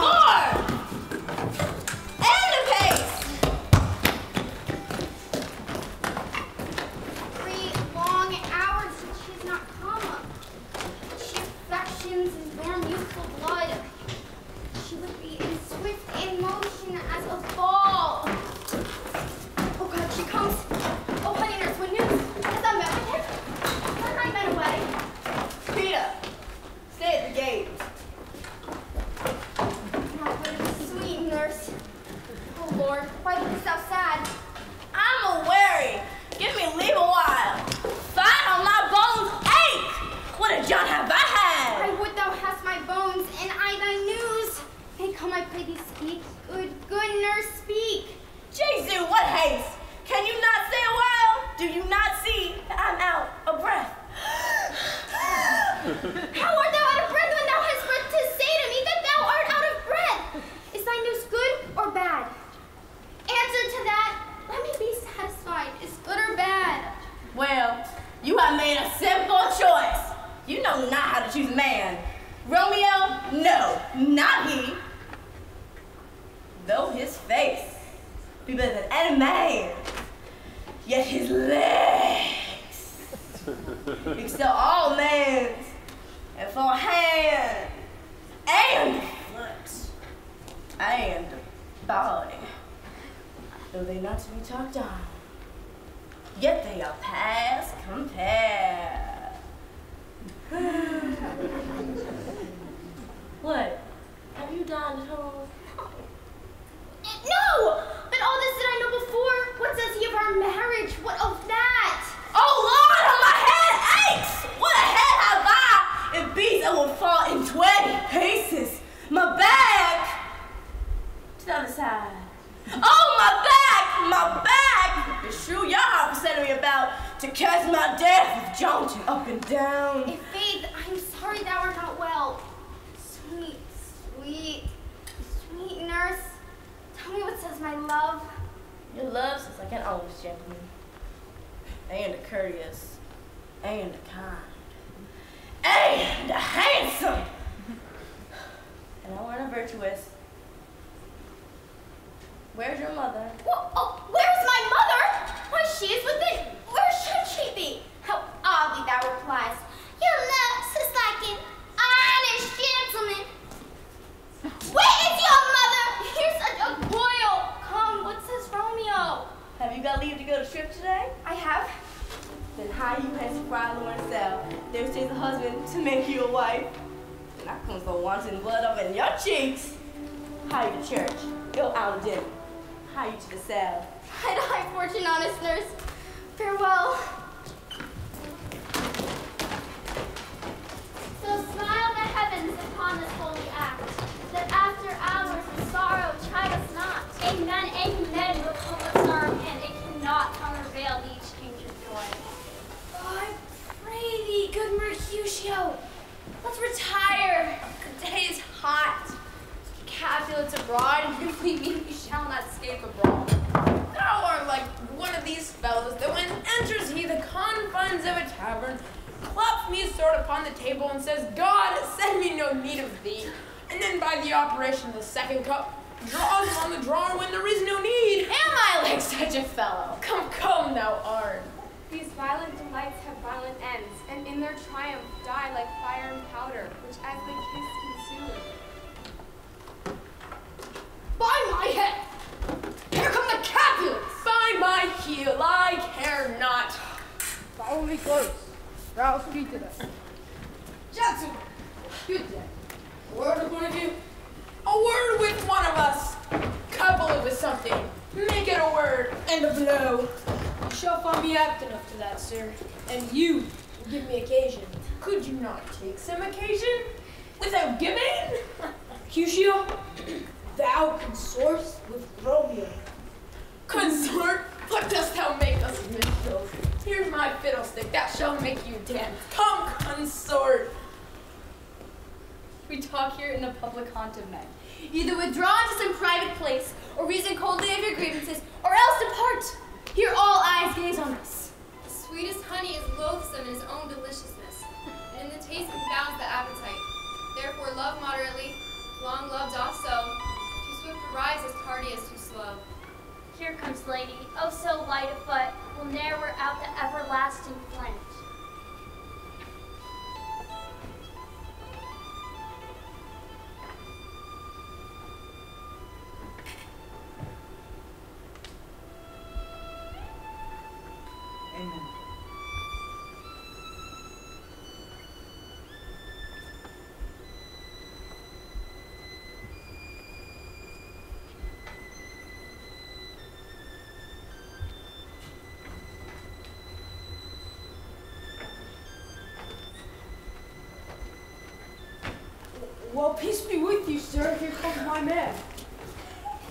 More! And a pace! Three long hours and she has not come. She affections and warm youthful blood. She would be in swift in motion as a ball. Oh God, she comes. Oh, honey nurse, what news? Has thou met with him? Send my men away. Peter! Stay at the gate. Not but sweet nurse. Oh Lord, why lookest thou sad? I'm a weary. Give me leave a while. Find how my bones ache. What a John have I had? I would thou hast my bones, and I thy news. May come, I pray thee, speak. Good, good nurse, speak. Jesu, what haste? Can you not stay a while? Do you not see that I'm out of breath? How art thou out of breath when thou hast breath to say to me that thou art out of breath? Is thy news good or bad? Answer to that. Let me be satisfied. Is good or bad? Well, you have made a simple choice. You know not how to choose a man. Romeo, no, not he. Though his face be better than any man, yet his legs excel all men's, and for hand and foot and body, though they not to be talked on yet they are past compare. what? Have you dined at home? No! But all this did I know before. What says he of our marriage? What of that? Oh Lord, how my head aches! What a head have I! If beats, I will fall in twenty pieces. My back to the other side. Oh, my back! My back! It's true, y'all me about to catch my death with jaunting up and down. If Faith, I'm sorry thou art not well. Sweet, sweet, sweet nurse. Tell me what says my love. Your love says like an honest gentleman, and a courteous, and a kind, and handsome, and I want a virtuous. Where's your mother? Wh- oh, where's my mother? Why, she is within. Where should she be? How oddly thou replies. Your looks is like an honest gentleman. Where is your mother? Here's such a boil. Come, what says Romeo? Have you got leave to go to trip today? I have. Then how you has fried Lawrencell, there takes a husband to make you a wife. Then I comes the wanton blood up in your cheeks. How you to church, Go out dinner. How you to the cell. Hide a high fortune, honest nurse. Farewell. So smile the heavens upon this holy act, that after hours of sorrow chide us not. Amen, amen, will come sorrow, and it cannot countervail thee, Oh, I pray thee, good Mercutio, let's retire. The day is hot. Capulets abroad, and if we meet, we shall not escape abroad. Thou art like one of these fellows that when enters he the confines of a tavern, claps me sword upon the table and says, God, send me no need of thee. And then by the operation of the second cup, draws on the drawer when there is no need. Am I like such a fellow? Come, come. In their triumph die like fire and powder, which as they kiss consume. By my head! Here come the Capulets! By my heel, I care not. Follow me close, Ralph I'll speak to them. Gentlemen, good day. A word with one of you? A word with one of us. Couple it with something. Make it a word. And a blow. You shall find me apt enough to that, sir. And you will give me occasion. Could you not take some occasion without giving? Mercutio, thou consort with Romeo. Consort? What dost thou make us minstrels? Here's my fiddlestick, that shall make you dance. Come, consort. We talk here in the public haunt of men. Either withdraw into some private place, or reason coldly of your grievances, or else depart. Here all eyes gaze on us. The sweetest honey is loathsome in its own deliciousness, and in the taste confounds the appetite. Therefore love moderately, long loved oft so, too swift to rise as tardy as too slow. Here comes lady, oh so light of foot, will ne'er wear out the everlasting flint. Amen. My man.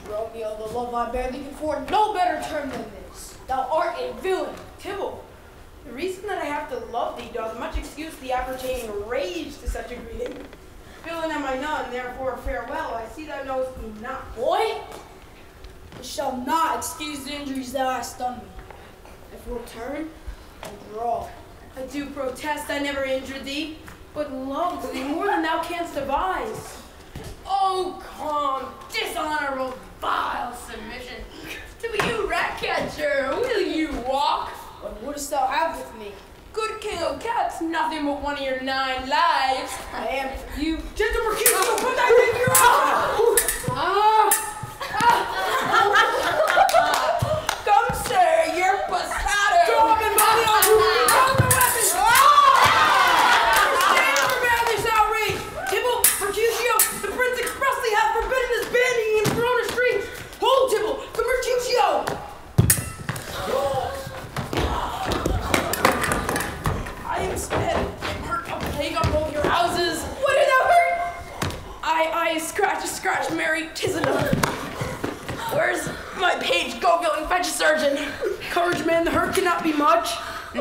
Romeo, the love I bear thee can afford no better term than this. Thou art a villain. Tybalt, the reason that I have to love thee doth much excuse the appertaining rage to such a greeting. Villain am I none, therefore farewell. I see thou knowest me not. Boy, it shall not excuse the injuries thou hast done me. Therefore turn and draw. I do protest I never injured thee, but loved thee more than thou canst devise. Oh, come, dishonorable, vile submission. To you, rat catcher, will you walk? What wouldst thou have with me? Good king of cats, nothing but one of your nine lives. I am for you. Gentle Mercutio, put thy finger out! Come,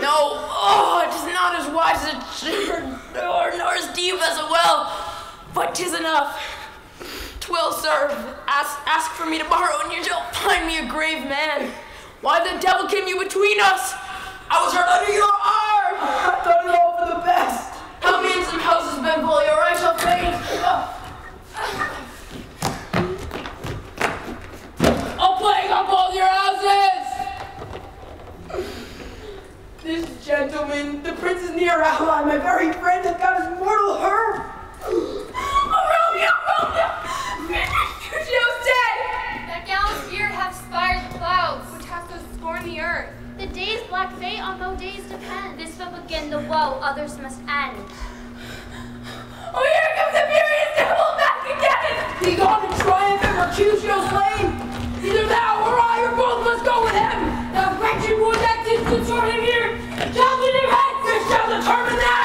No, oh, it is not as wise as it should, nor, nor as deep as a well, but tis enough. Twill serve. Ask, ask for me tomorrow, and you shall find me a grave man. Why the devil came you between us? I was hurt under your arm. Near ally, my very friend, hath got his mortal hurt. Oh, Romeo, Romeo! Mercutio's dead! That gallant spirit hath spired the clouds. Which hast so scorned the earth. The day's black fate on no days depend. This will begin the woe, others must end. Oh, here comes the furious devil back again! He gone in triumph and Mercutio's slain. Either thou or I or both must go with him. Thou wretched would that did consort him here. Shall the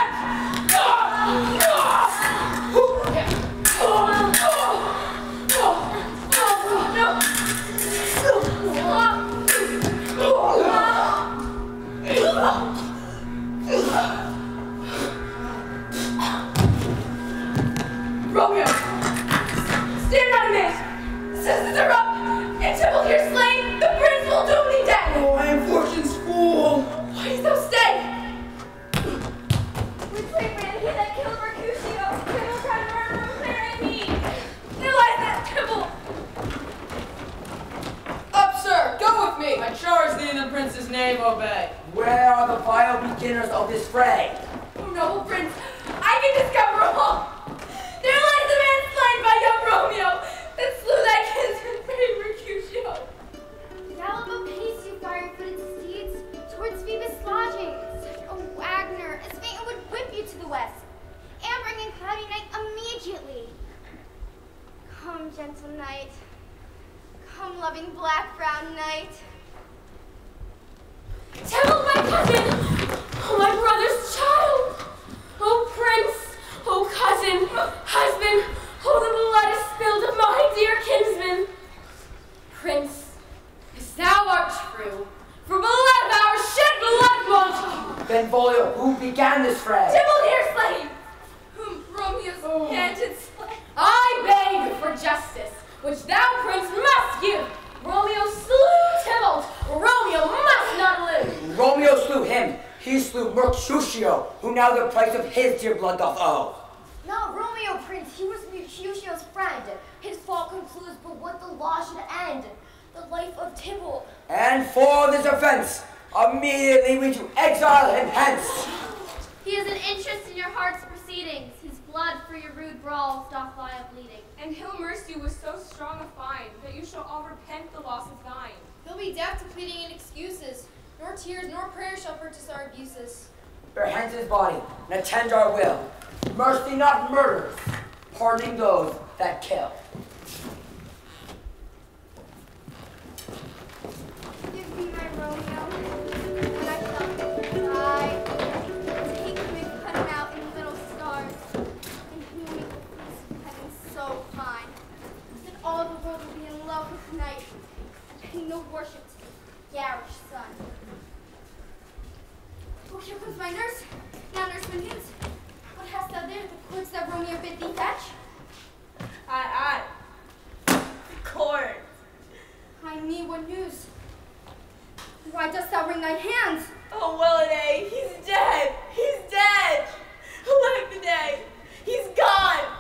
prince's name, obey. Where are the vile beginners of this fray? Oh, noble prince, I can discover all. There lies the man slain by young Romeo that slew thy kinsman brave Mercutio. Gallop apace, you fire-footed steeds, towards Phoebus' lodging. Such a wagoner, as Phaeton would whip you to the west, ambering and bring in cloudy night immediately. Come, gentle knight. Come, loving black-brown knight. Tybalt, my cousin, oh, my brother's child. Oh, prince, oh, cousin, husband, oh, the blood is spilled of my dear kinsman. Prince, as thou art true, for blood of our shed blood won't Benvolio, who began this fray? Tybalt here slain, whom Romeo's oh. hand did slay. I beg for justice, which thou, prince, must give. Romeo slew Tybalt. Romeo must not live. Romeo slew him. He slew Mercutio, who now the price of his dear blood doth owe. Not Romeo, Prince. He was Mercutio's friend. His fault concludes, but what the law should end. The life of Tybalt. And for this offense, immediately we to exile him hence. He has an interest in your heart's proceedings. His blood for your rude brawls doth lie a bleeding. And he'll mercy with so strong a fine that you shall all repent the loss of thine. He'll be deaf to pleading and excuses. Nor tears nor prayers shall purchase our abuses. Bear hence his body, and attend our will. Mercy not murders, pardoning those that kill. My nurse. Now, nurse News. What hast thou there? The cords that Romeo bid thee fetch? Aye, aye. Court. I need what news? Why dost thou wring thy hands? Oh, well a day. He's dead. He's dead. Alack the day. He's gone.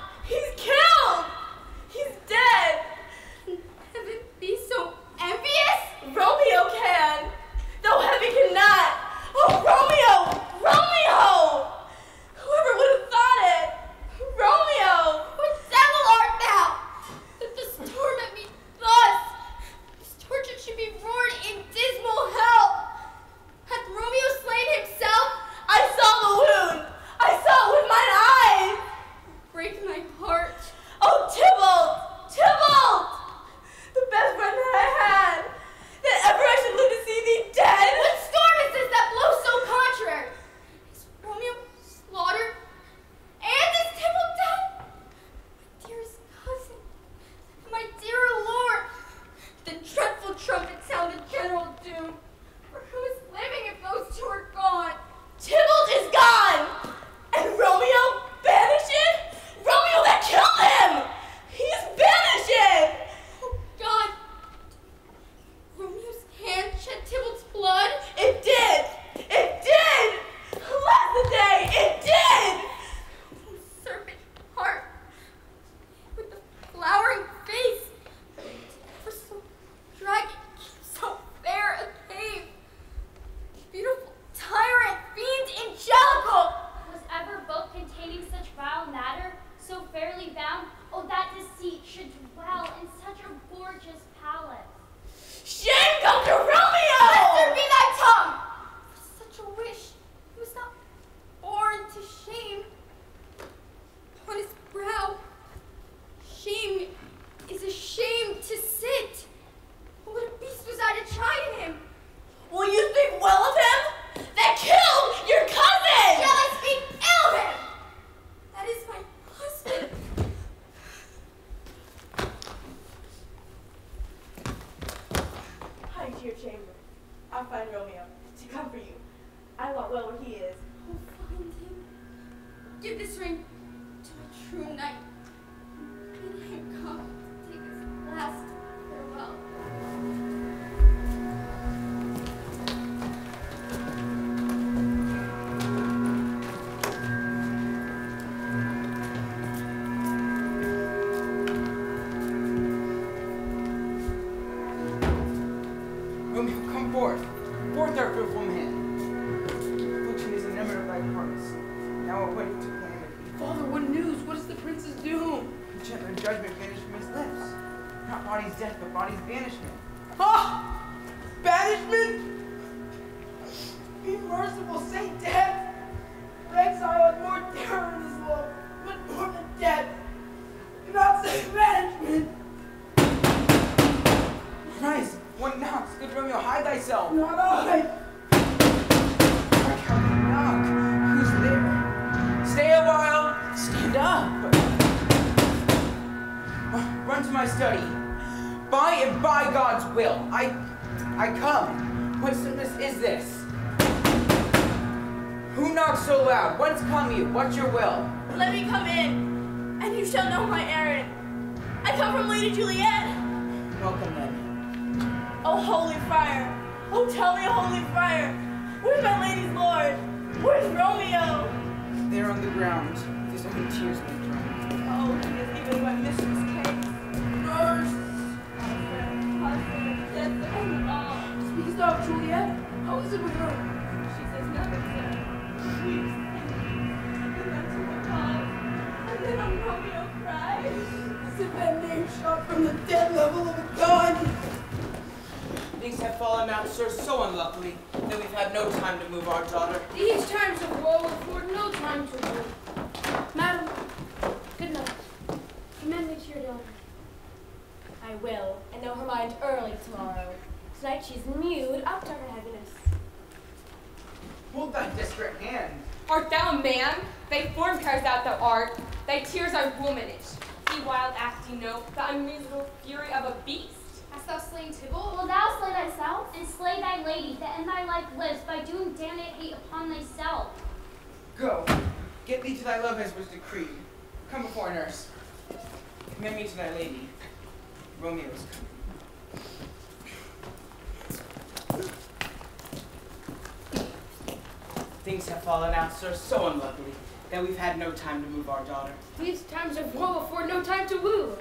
Things have fallen out, sir, so unluckily, that we've had no time to move our daughter. These times of woe afford no time to woo.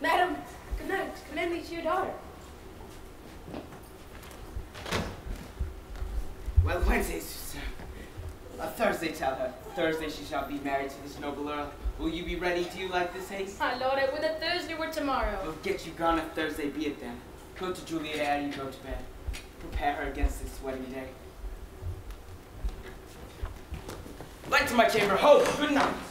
Madam, good night. Commend me to your daughter. Well, Wednesday, sir. A Thursday, tell her. Thursday she shall be married to this noble earl. Will you be ready? Do you like this haste? My lord, I would a Thursday were tomorrow. We'll get you gone if Thursday be it then. Go to Juliet ere you go to bed. Prepare her against this wedding day. night to my chamber. Ho, good night.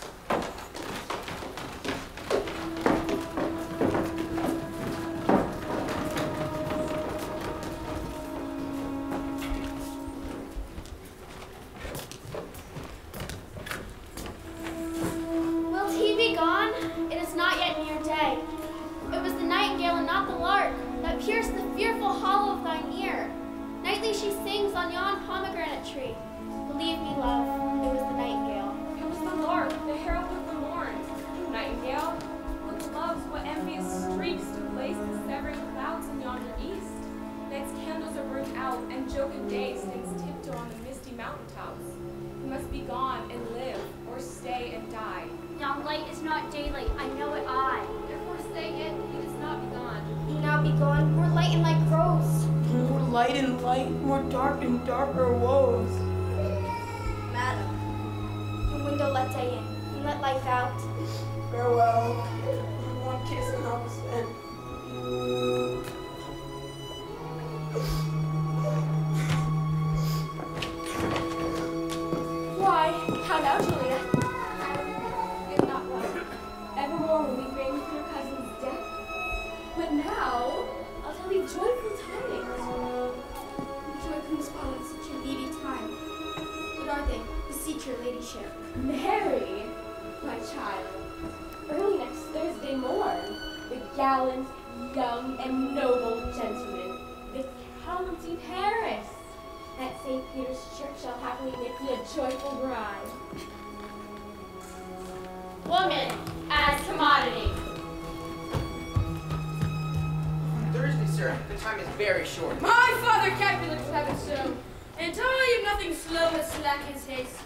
slow as slack haste.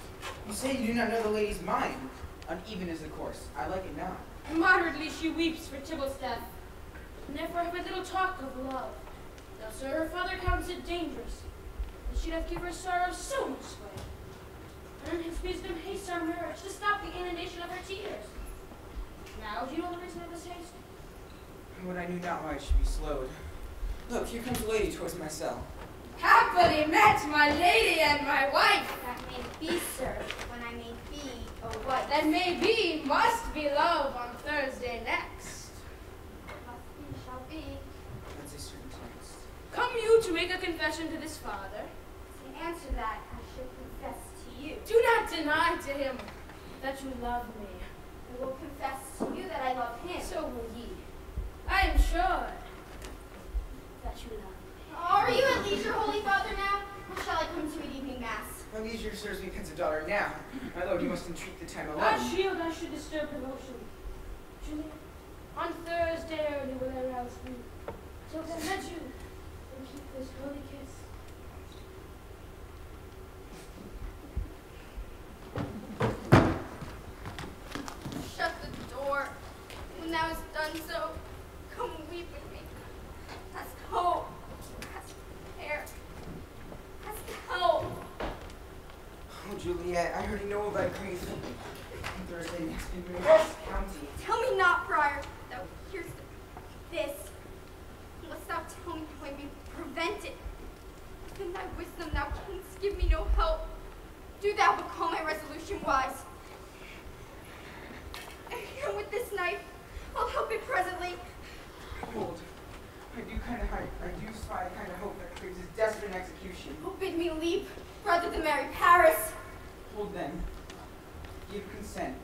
You say you do not know the lady's mind. Uneven is the course. I like it not. Moderately she weeps for Tybalt's death. And therefore have a little talk of love. Now, sir, her father counts it dangerous. And she doth give her sorrow so much way. And his wisdom haste our marriage to stop the inundation of her tears. Now, do you know the reason of this haste? When I knew not why I should be slowed. Look, here comes the lady towards my cell. Happily met my lady and my wife. That may be, sir, when I may be a wife. That may be, must be love on Thursday next. Must be, shall be. That's a certain text. Come you to make a confession to this father? To answer that, I should confess to you. Do not deny to him that you love me. I will confess to you that I love him. So will ye. I am sure that you love me. Are you at leisure, Holy Father, now? Or shall I come to an evening mass? My leisure serves me pence a daughter now. My lord, you must entreat the time God alone. shield I should disturb devotion. Julia, on Thursday early will I rouse me. Till then, let you and keep this holy kiss. Shut the door. When thou hast done so, come weep with me. Ask hope. Ask help. Oh, Juliet, I already know of thy grief. Thursday next in County. Tell me not, Friar, thou hearest this. Unless thou tell me how I may prevent it. If in thy wisdom thou canst give me no help, do thou but call my resolution wise. And with this knife, I'll help it presently. Hold. I do kind of, I, I do spy kind of hope that craves his desperate execution. Oh, bid me leap rather than marry Paris. Hold then. Give consent.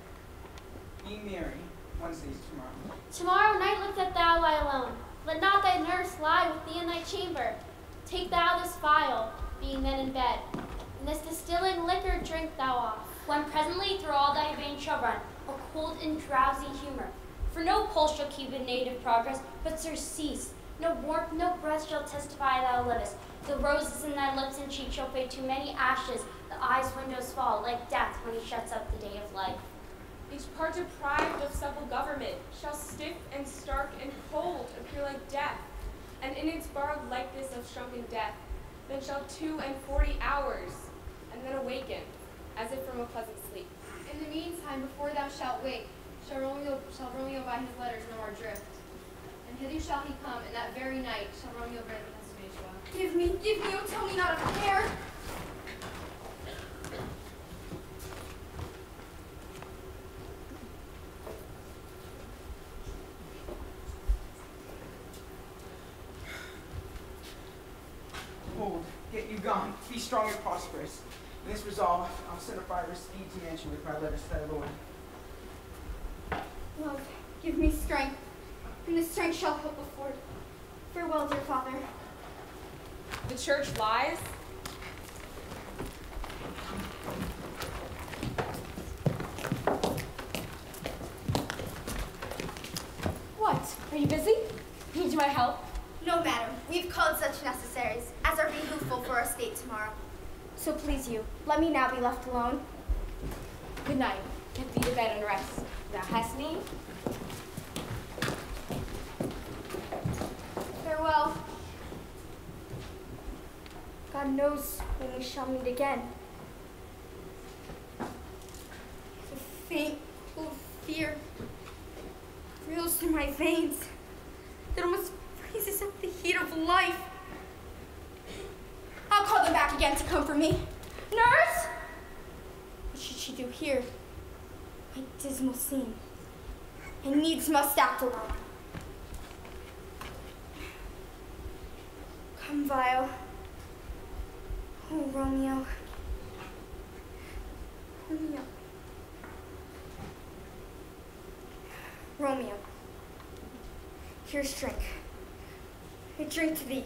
Be merry. Wednesday's tomorrow. Tomorrow night let that thou lie alone. Let not thy nurse lie with thee in thy chamber. Take thou this phial, being then in bed, and this distilling liquor drink thou off. When presently through all thy veins shall run a cold and drowsy humor. For no pulse shall keep in native progress, but surcease. No warmth, no breath shall testify thou livest. The roses in thy lips and cheek shall fade to many ashes. The eyes' windows fall like death when he shuts up the day of life. Each part deprived of supple government shall stiff and stark and cold appear like death, and in its borrowed likeness of shrunken death, then shall two and forty hours, and then awaken, as if from a pleasant sleep. In the meantime, before thou shalt wake, shall Romeo, shall Romeo by his letters know our drift. And hither shall he come, and that very night shall Romeo grant the message to. Give me, give me, oh, tell me not of care. Hold, get you gone. Be strong and prosperous. In this resolve, I'll send a friar speed to mansion with my letters to thy lord. Love, give me strength, and this strength shall help afford. Farewell, dear father. The church lies. What? Are you busy? Need my help? No, madam. We've called such necessaries as are behooveful for our state tomorrow. So please you, let me now be left alone. Good night. Get thee to bed and rest. Thou hast need? Farewell. God knows when we shall meet again. The faint, cold fear thrills through my veins. It almost freezes up the heat of life. I'll call them back again to comfort me. Nurse! What should she do here? My dismal scene. I needs must act alone. Come, Vile. Oh, Romeo. Romeo. Romeo. Here's drink. I drink to thee.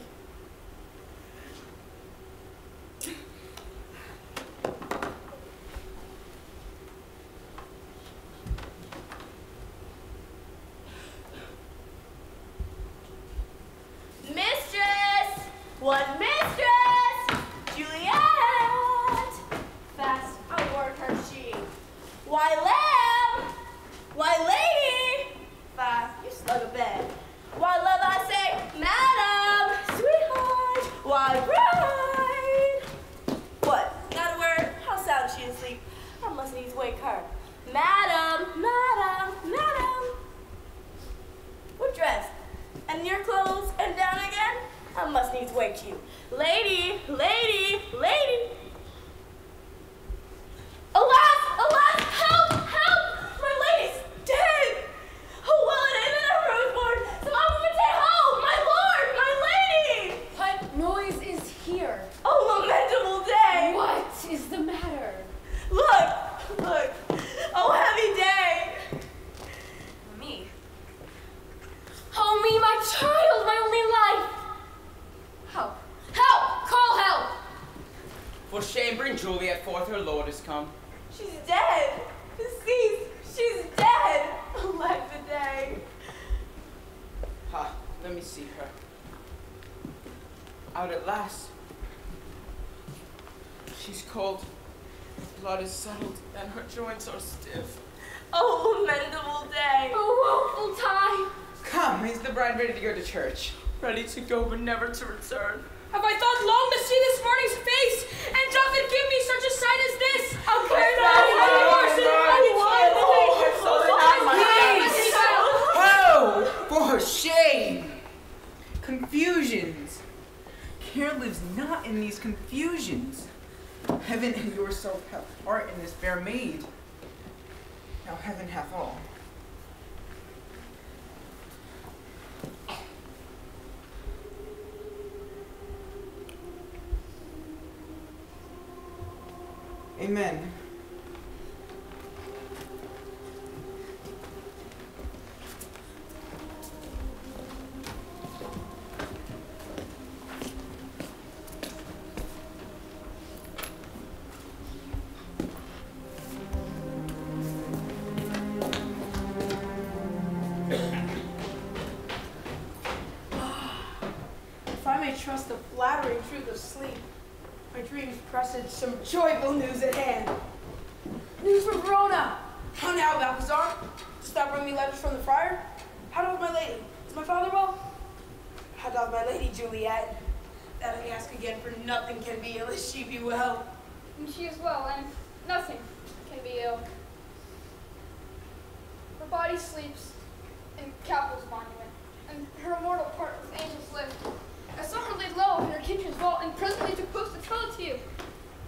Mistress! What mistress? Juliet! Fast, award her she. Why, lamb! Why, lady! Fast, you slug a bed. Why, love, I say, madam, sweetheart, why, bride? ladies wait you. Lady, lady, lady. Alas, alas, help, help! My lady's dead! Oh, well, it ain't that I was born. So I would say, oh, my lord, my lady! What noise is here? Oh, lamentable day! What is the matter? Look, look. Oh, heavy day. Me. Oh, me, my child, my only life. Help! Help! Call help! For shame, bring Juliet forth, her lord is come. She's dead. Deceased. She's dead. Alack the day. Ha, let me see her. Out at last. She's cold. Her blood is settled, and her joints are stiff. Oh, lamentable day. A woeful time. Come, is the bride ready to go to church? Ready to go, but never to return. Have I thought long to see this morning's face? And doth it give me such a sight as this? A curse Oh, for shame! Confusions. Care lives not in these confusions. Heaven and yourself have part in this fair maid. Now heaven hath all. Amen. If I may trust the flattering truth of sleep, my dreams presage some joyful news at hand. News from Verona! How now, Balthazar? Dost thou bring me letters from the friar? How doth my lady? Is my father well? How doth my lady Juliet? That I ask again, for nothing can be ill if she be well. And she is well, and nothing can be ill. Her body sleeps in Capel's monument, and her immortal part with angels live. I saw her laid low in her kitchen's vault, and presently took post tell it to you.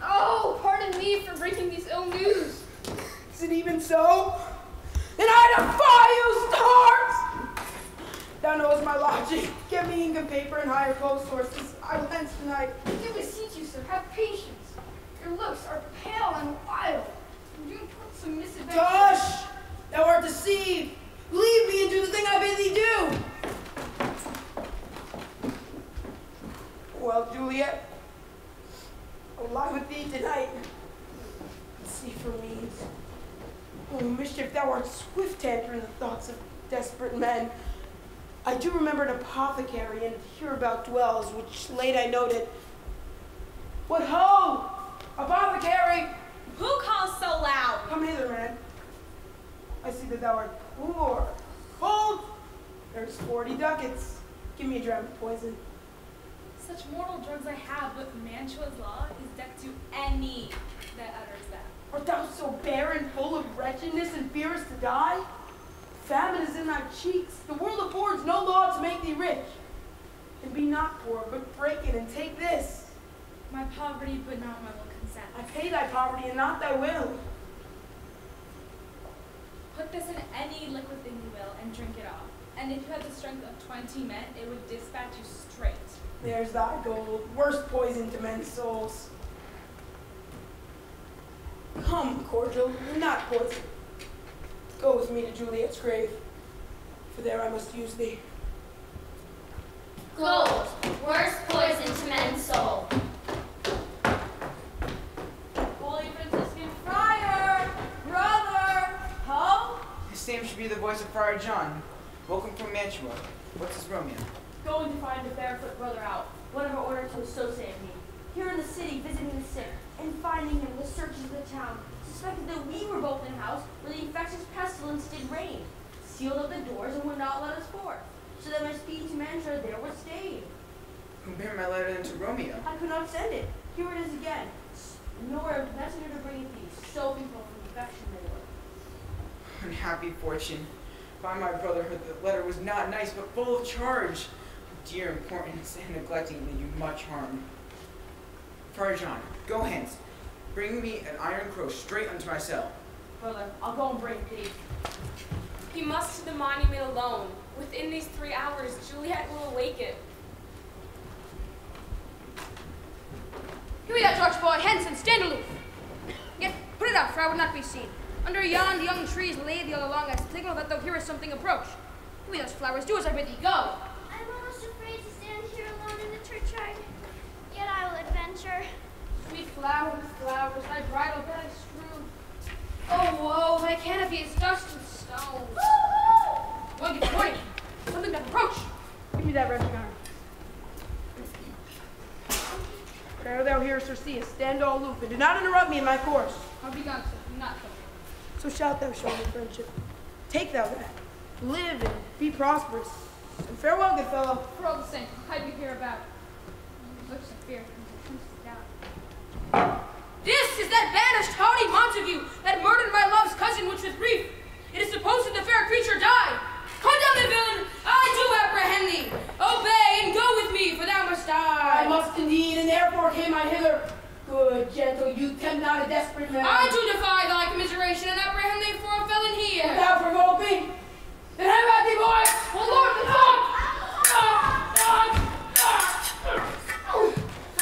Oh, pardon me for breaking these ill news. Is it even so? Then I defy you, stars! Thou knowest my logic. Get me ink and paper and hire clothes sources. I will hence tonight. I do beseech you, sir, have patience. Your looks are pale and wild. You put some misadventure. Tush! Thou art deceived. Leave me and do the thing I bid thee do. Well, Juliet, I'll lie with thee tonight. See for means. Oh, mischief, thou art swift to enter in the thoughts of desperate men. I do remember an apothecary and hereabout dwells, which late I noted. What ho! Apothecary! Who calls so loud? Come hither, man. I see that thou art poor. Hold! There's 40 ducats. Give me a dram of poison. Such mortal drugs I have, but Mantua's law is death to any that utters them. Art thou so barren, full of wretchedness, and fearest to die? Famine is in thy cheeks. The world affords no law to make thee rich. And be not poor, but break it and take this. My poverty, but not my will consent. I pay thy poverty and not thy will. Put this in any liquid thing you will and drink it off. And if you had the strength of 20 men, it would dispatch you straight. There's thy gold, worst poison to men's souls. Come, cordial, not poison. Go with me to Juliet's grave, for there I must use thee. Gold, worst poison to men's soul. Holy Franciscan Friar! Brother! Ho! His name should be the voice of Friar John. Welcome from Mantua. What's his Romeo? Going to find the barefoot brother out. One of our order to associate me. Here in the city, visiting the sick, and finding him the searches of the town, suspected that we were both in the house where the infectious pestilence did reign, sealed up the doors and would not let us forth, so that my speed to Mantua there was stayed. Compare my letter then to Romeo. I could not send it. Here it is again. Nor a messenger to bring it thee, so people from infection they were. Unhappy fortune. By my brotherhood, the letter was not nice, but full of charge. Dear importance and neglecting did you much harm. John, go hence. Bring me an iron crow straight unto my cell. Brother, I'll go and bring Pete. He must to the monument alone. Within these three hours, Juliet will awaken. Give me that torch, boy. Hence and stand aloof. Yet put it out, for I would not be seen. Under yon young trees lay thee all along as signal that thou hearest something approach. Give me those flowers. Do as I bid thee. Go. I'm almost afraid to stand here alone in. Yet I will adventure. Sweet flowers, flowers, thy bridal bed I strew. Oh, woe, thy canopy is dust and stones. One good morning. Something doth approach. Give me that red garment. Whatever thou hearest or seest, stand all aloof, and do not interrupt me in my course. I'll be gone, sir. Not so. So shalt thou show me friendship. Take thou that. Live and be prosperous. And farewell, good fellow. For all the same, hide me hereabout. Looks of fear comes down. This is that banished haughty Montague that murdered my love's cousin, which with grief. It is supposed that the fair creature died. Condemn the villain! I do apprehend thee. Obey and go with me, for thou must die. I must indeed, and therefore came I hither. Good, gentle youth, tempt not a desperate man. I do defy thy commiseration and apprehend thee for a felon here. Wilt thou provoke me? Then have at thee, boy! Oh, Lord, the dog! Slain!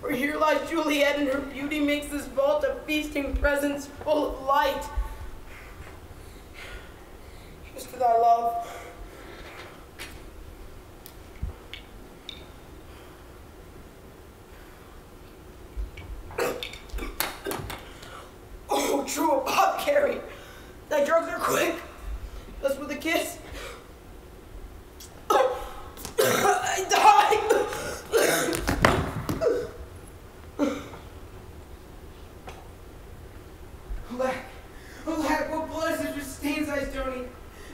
For here lies Juliet, and her beauty makes this vault a feasting presence full of light. Here's to thy love. Oh, true apothecary. Thy drugs are quick. Just with a kiss. I die. Alack, alack, what blood such stains thy stony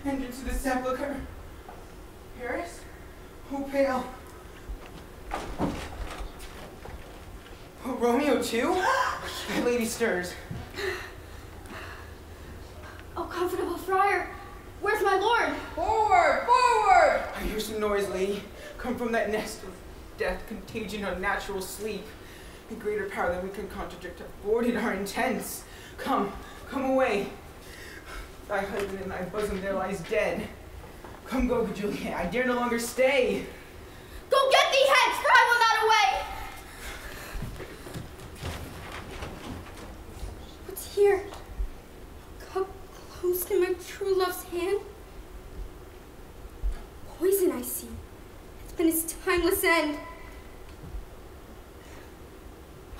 entrance to the sepulchre? Paris? Oh, pale. Oh, Romeo too? Thy lady stirs. Oh, comfortable friar, where's my lord? Forward, forward! I hear some noise, lady. Come from that nest of death, unnatural sleep. A greater power than we can contradict aborted our intents. Come, come away. Thy husband in thy bosom there lies dead. Come, go, Juliet. I dare no longer stay. Go get thee hence, for I will not away. What's here? Cup close in my true love's hand. Poison I see. It's been his timeless end.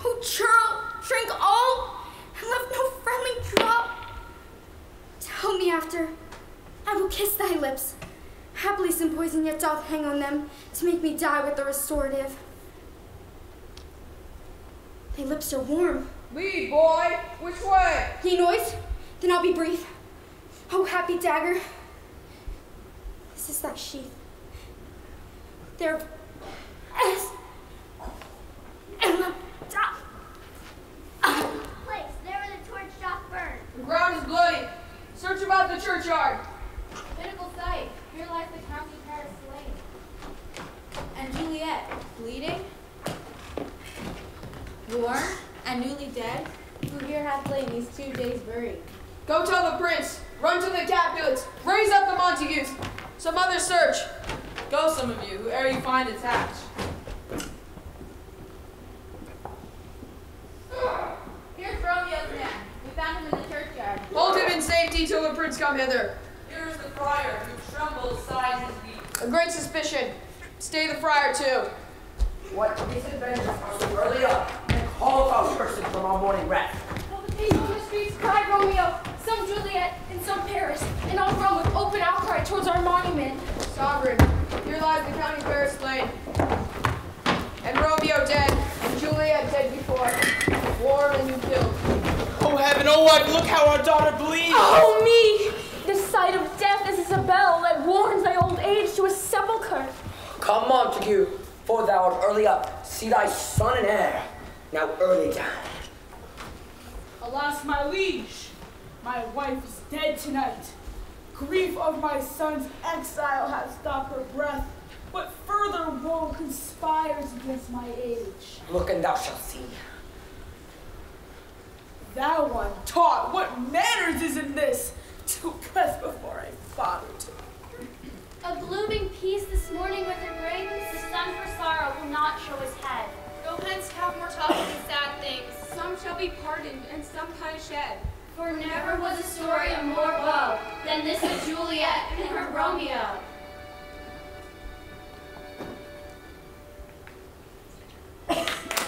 Oh, churl, drink all, and left no friendly drop. Tell me after, I will kiss thy lips. Happily some poison yet doth hang on them to make me die with the restorative. Thy lips are warm. Lead, boy. Which way? Ye noise? Then I'll be brief. Oh, happy dagger. This is thy sheath. There. Es. Emma. Place, there where the torch doth burn. The ground is bloody. Search about the churchyard. Pitiful sight. Here lies the Count of Paris slain. And Juliet, bleeding, warm, and newly dead, who here hath lain these two days buried. Go tell the prince. Run to the Capulets. Raise up the Montagues. Some other search. Go, some of you, whoever you find attached. Here's Romeo's man. We found him in the churchyard. Hold him in safety till the prince come hither. Here is the friar who trembles, sighs, and weeps. A great suspicion. Stay the friar too. What misadventures are so early up? all about person from our morning rest. All the people on the streets cry Romeo, some Juliet, and some Paris, and all run with open outcry towards our monument. Sovereign, here lies the county fair slain, and Romeo dead, and Juliet dead before, war and killed. Oh heaven, oh what, look how our daughter bleeds! Oh me! The sight of death is as a bell that warns thy old age to a sepulchre. Come, Montague, for thou art early up. See thy son and heir now early down. Alas, my liege, my wife is dead tonight. Grief of my son's exile has stopped her breath, but further woe conspires against my age. Look and thou shalt see. Thou untaught, what manners is in this? To press before I father to A blooming peace this morning with it brings. The sun for sorrow will not show his head hence have mortality and sad things. Some shall be pardoned, and some punished. For never was a story of more woe than this of Juliet and her Romeo.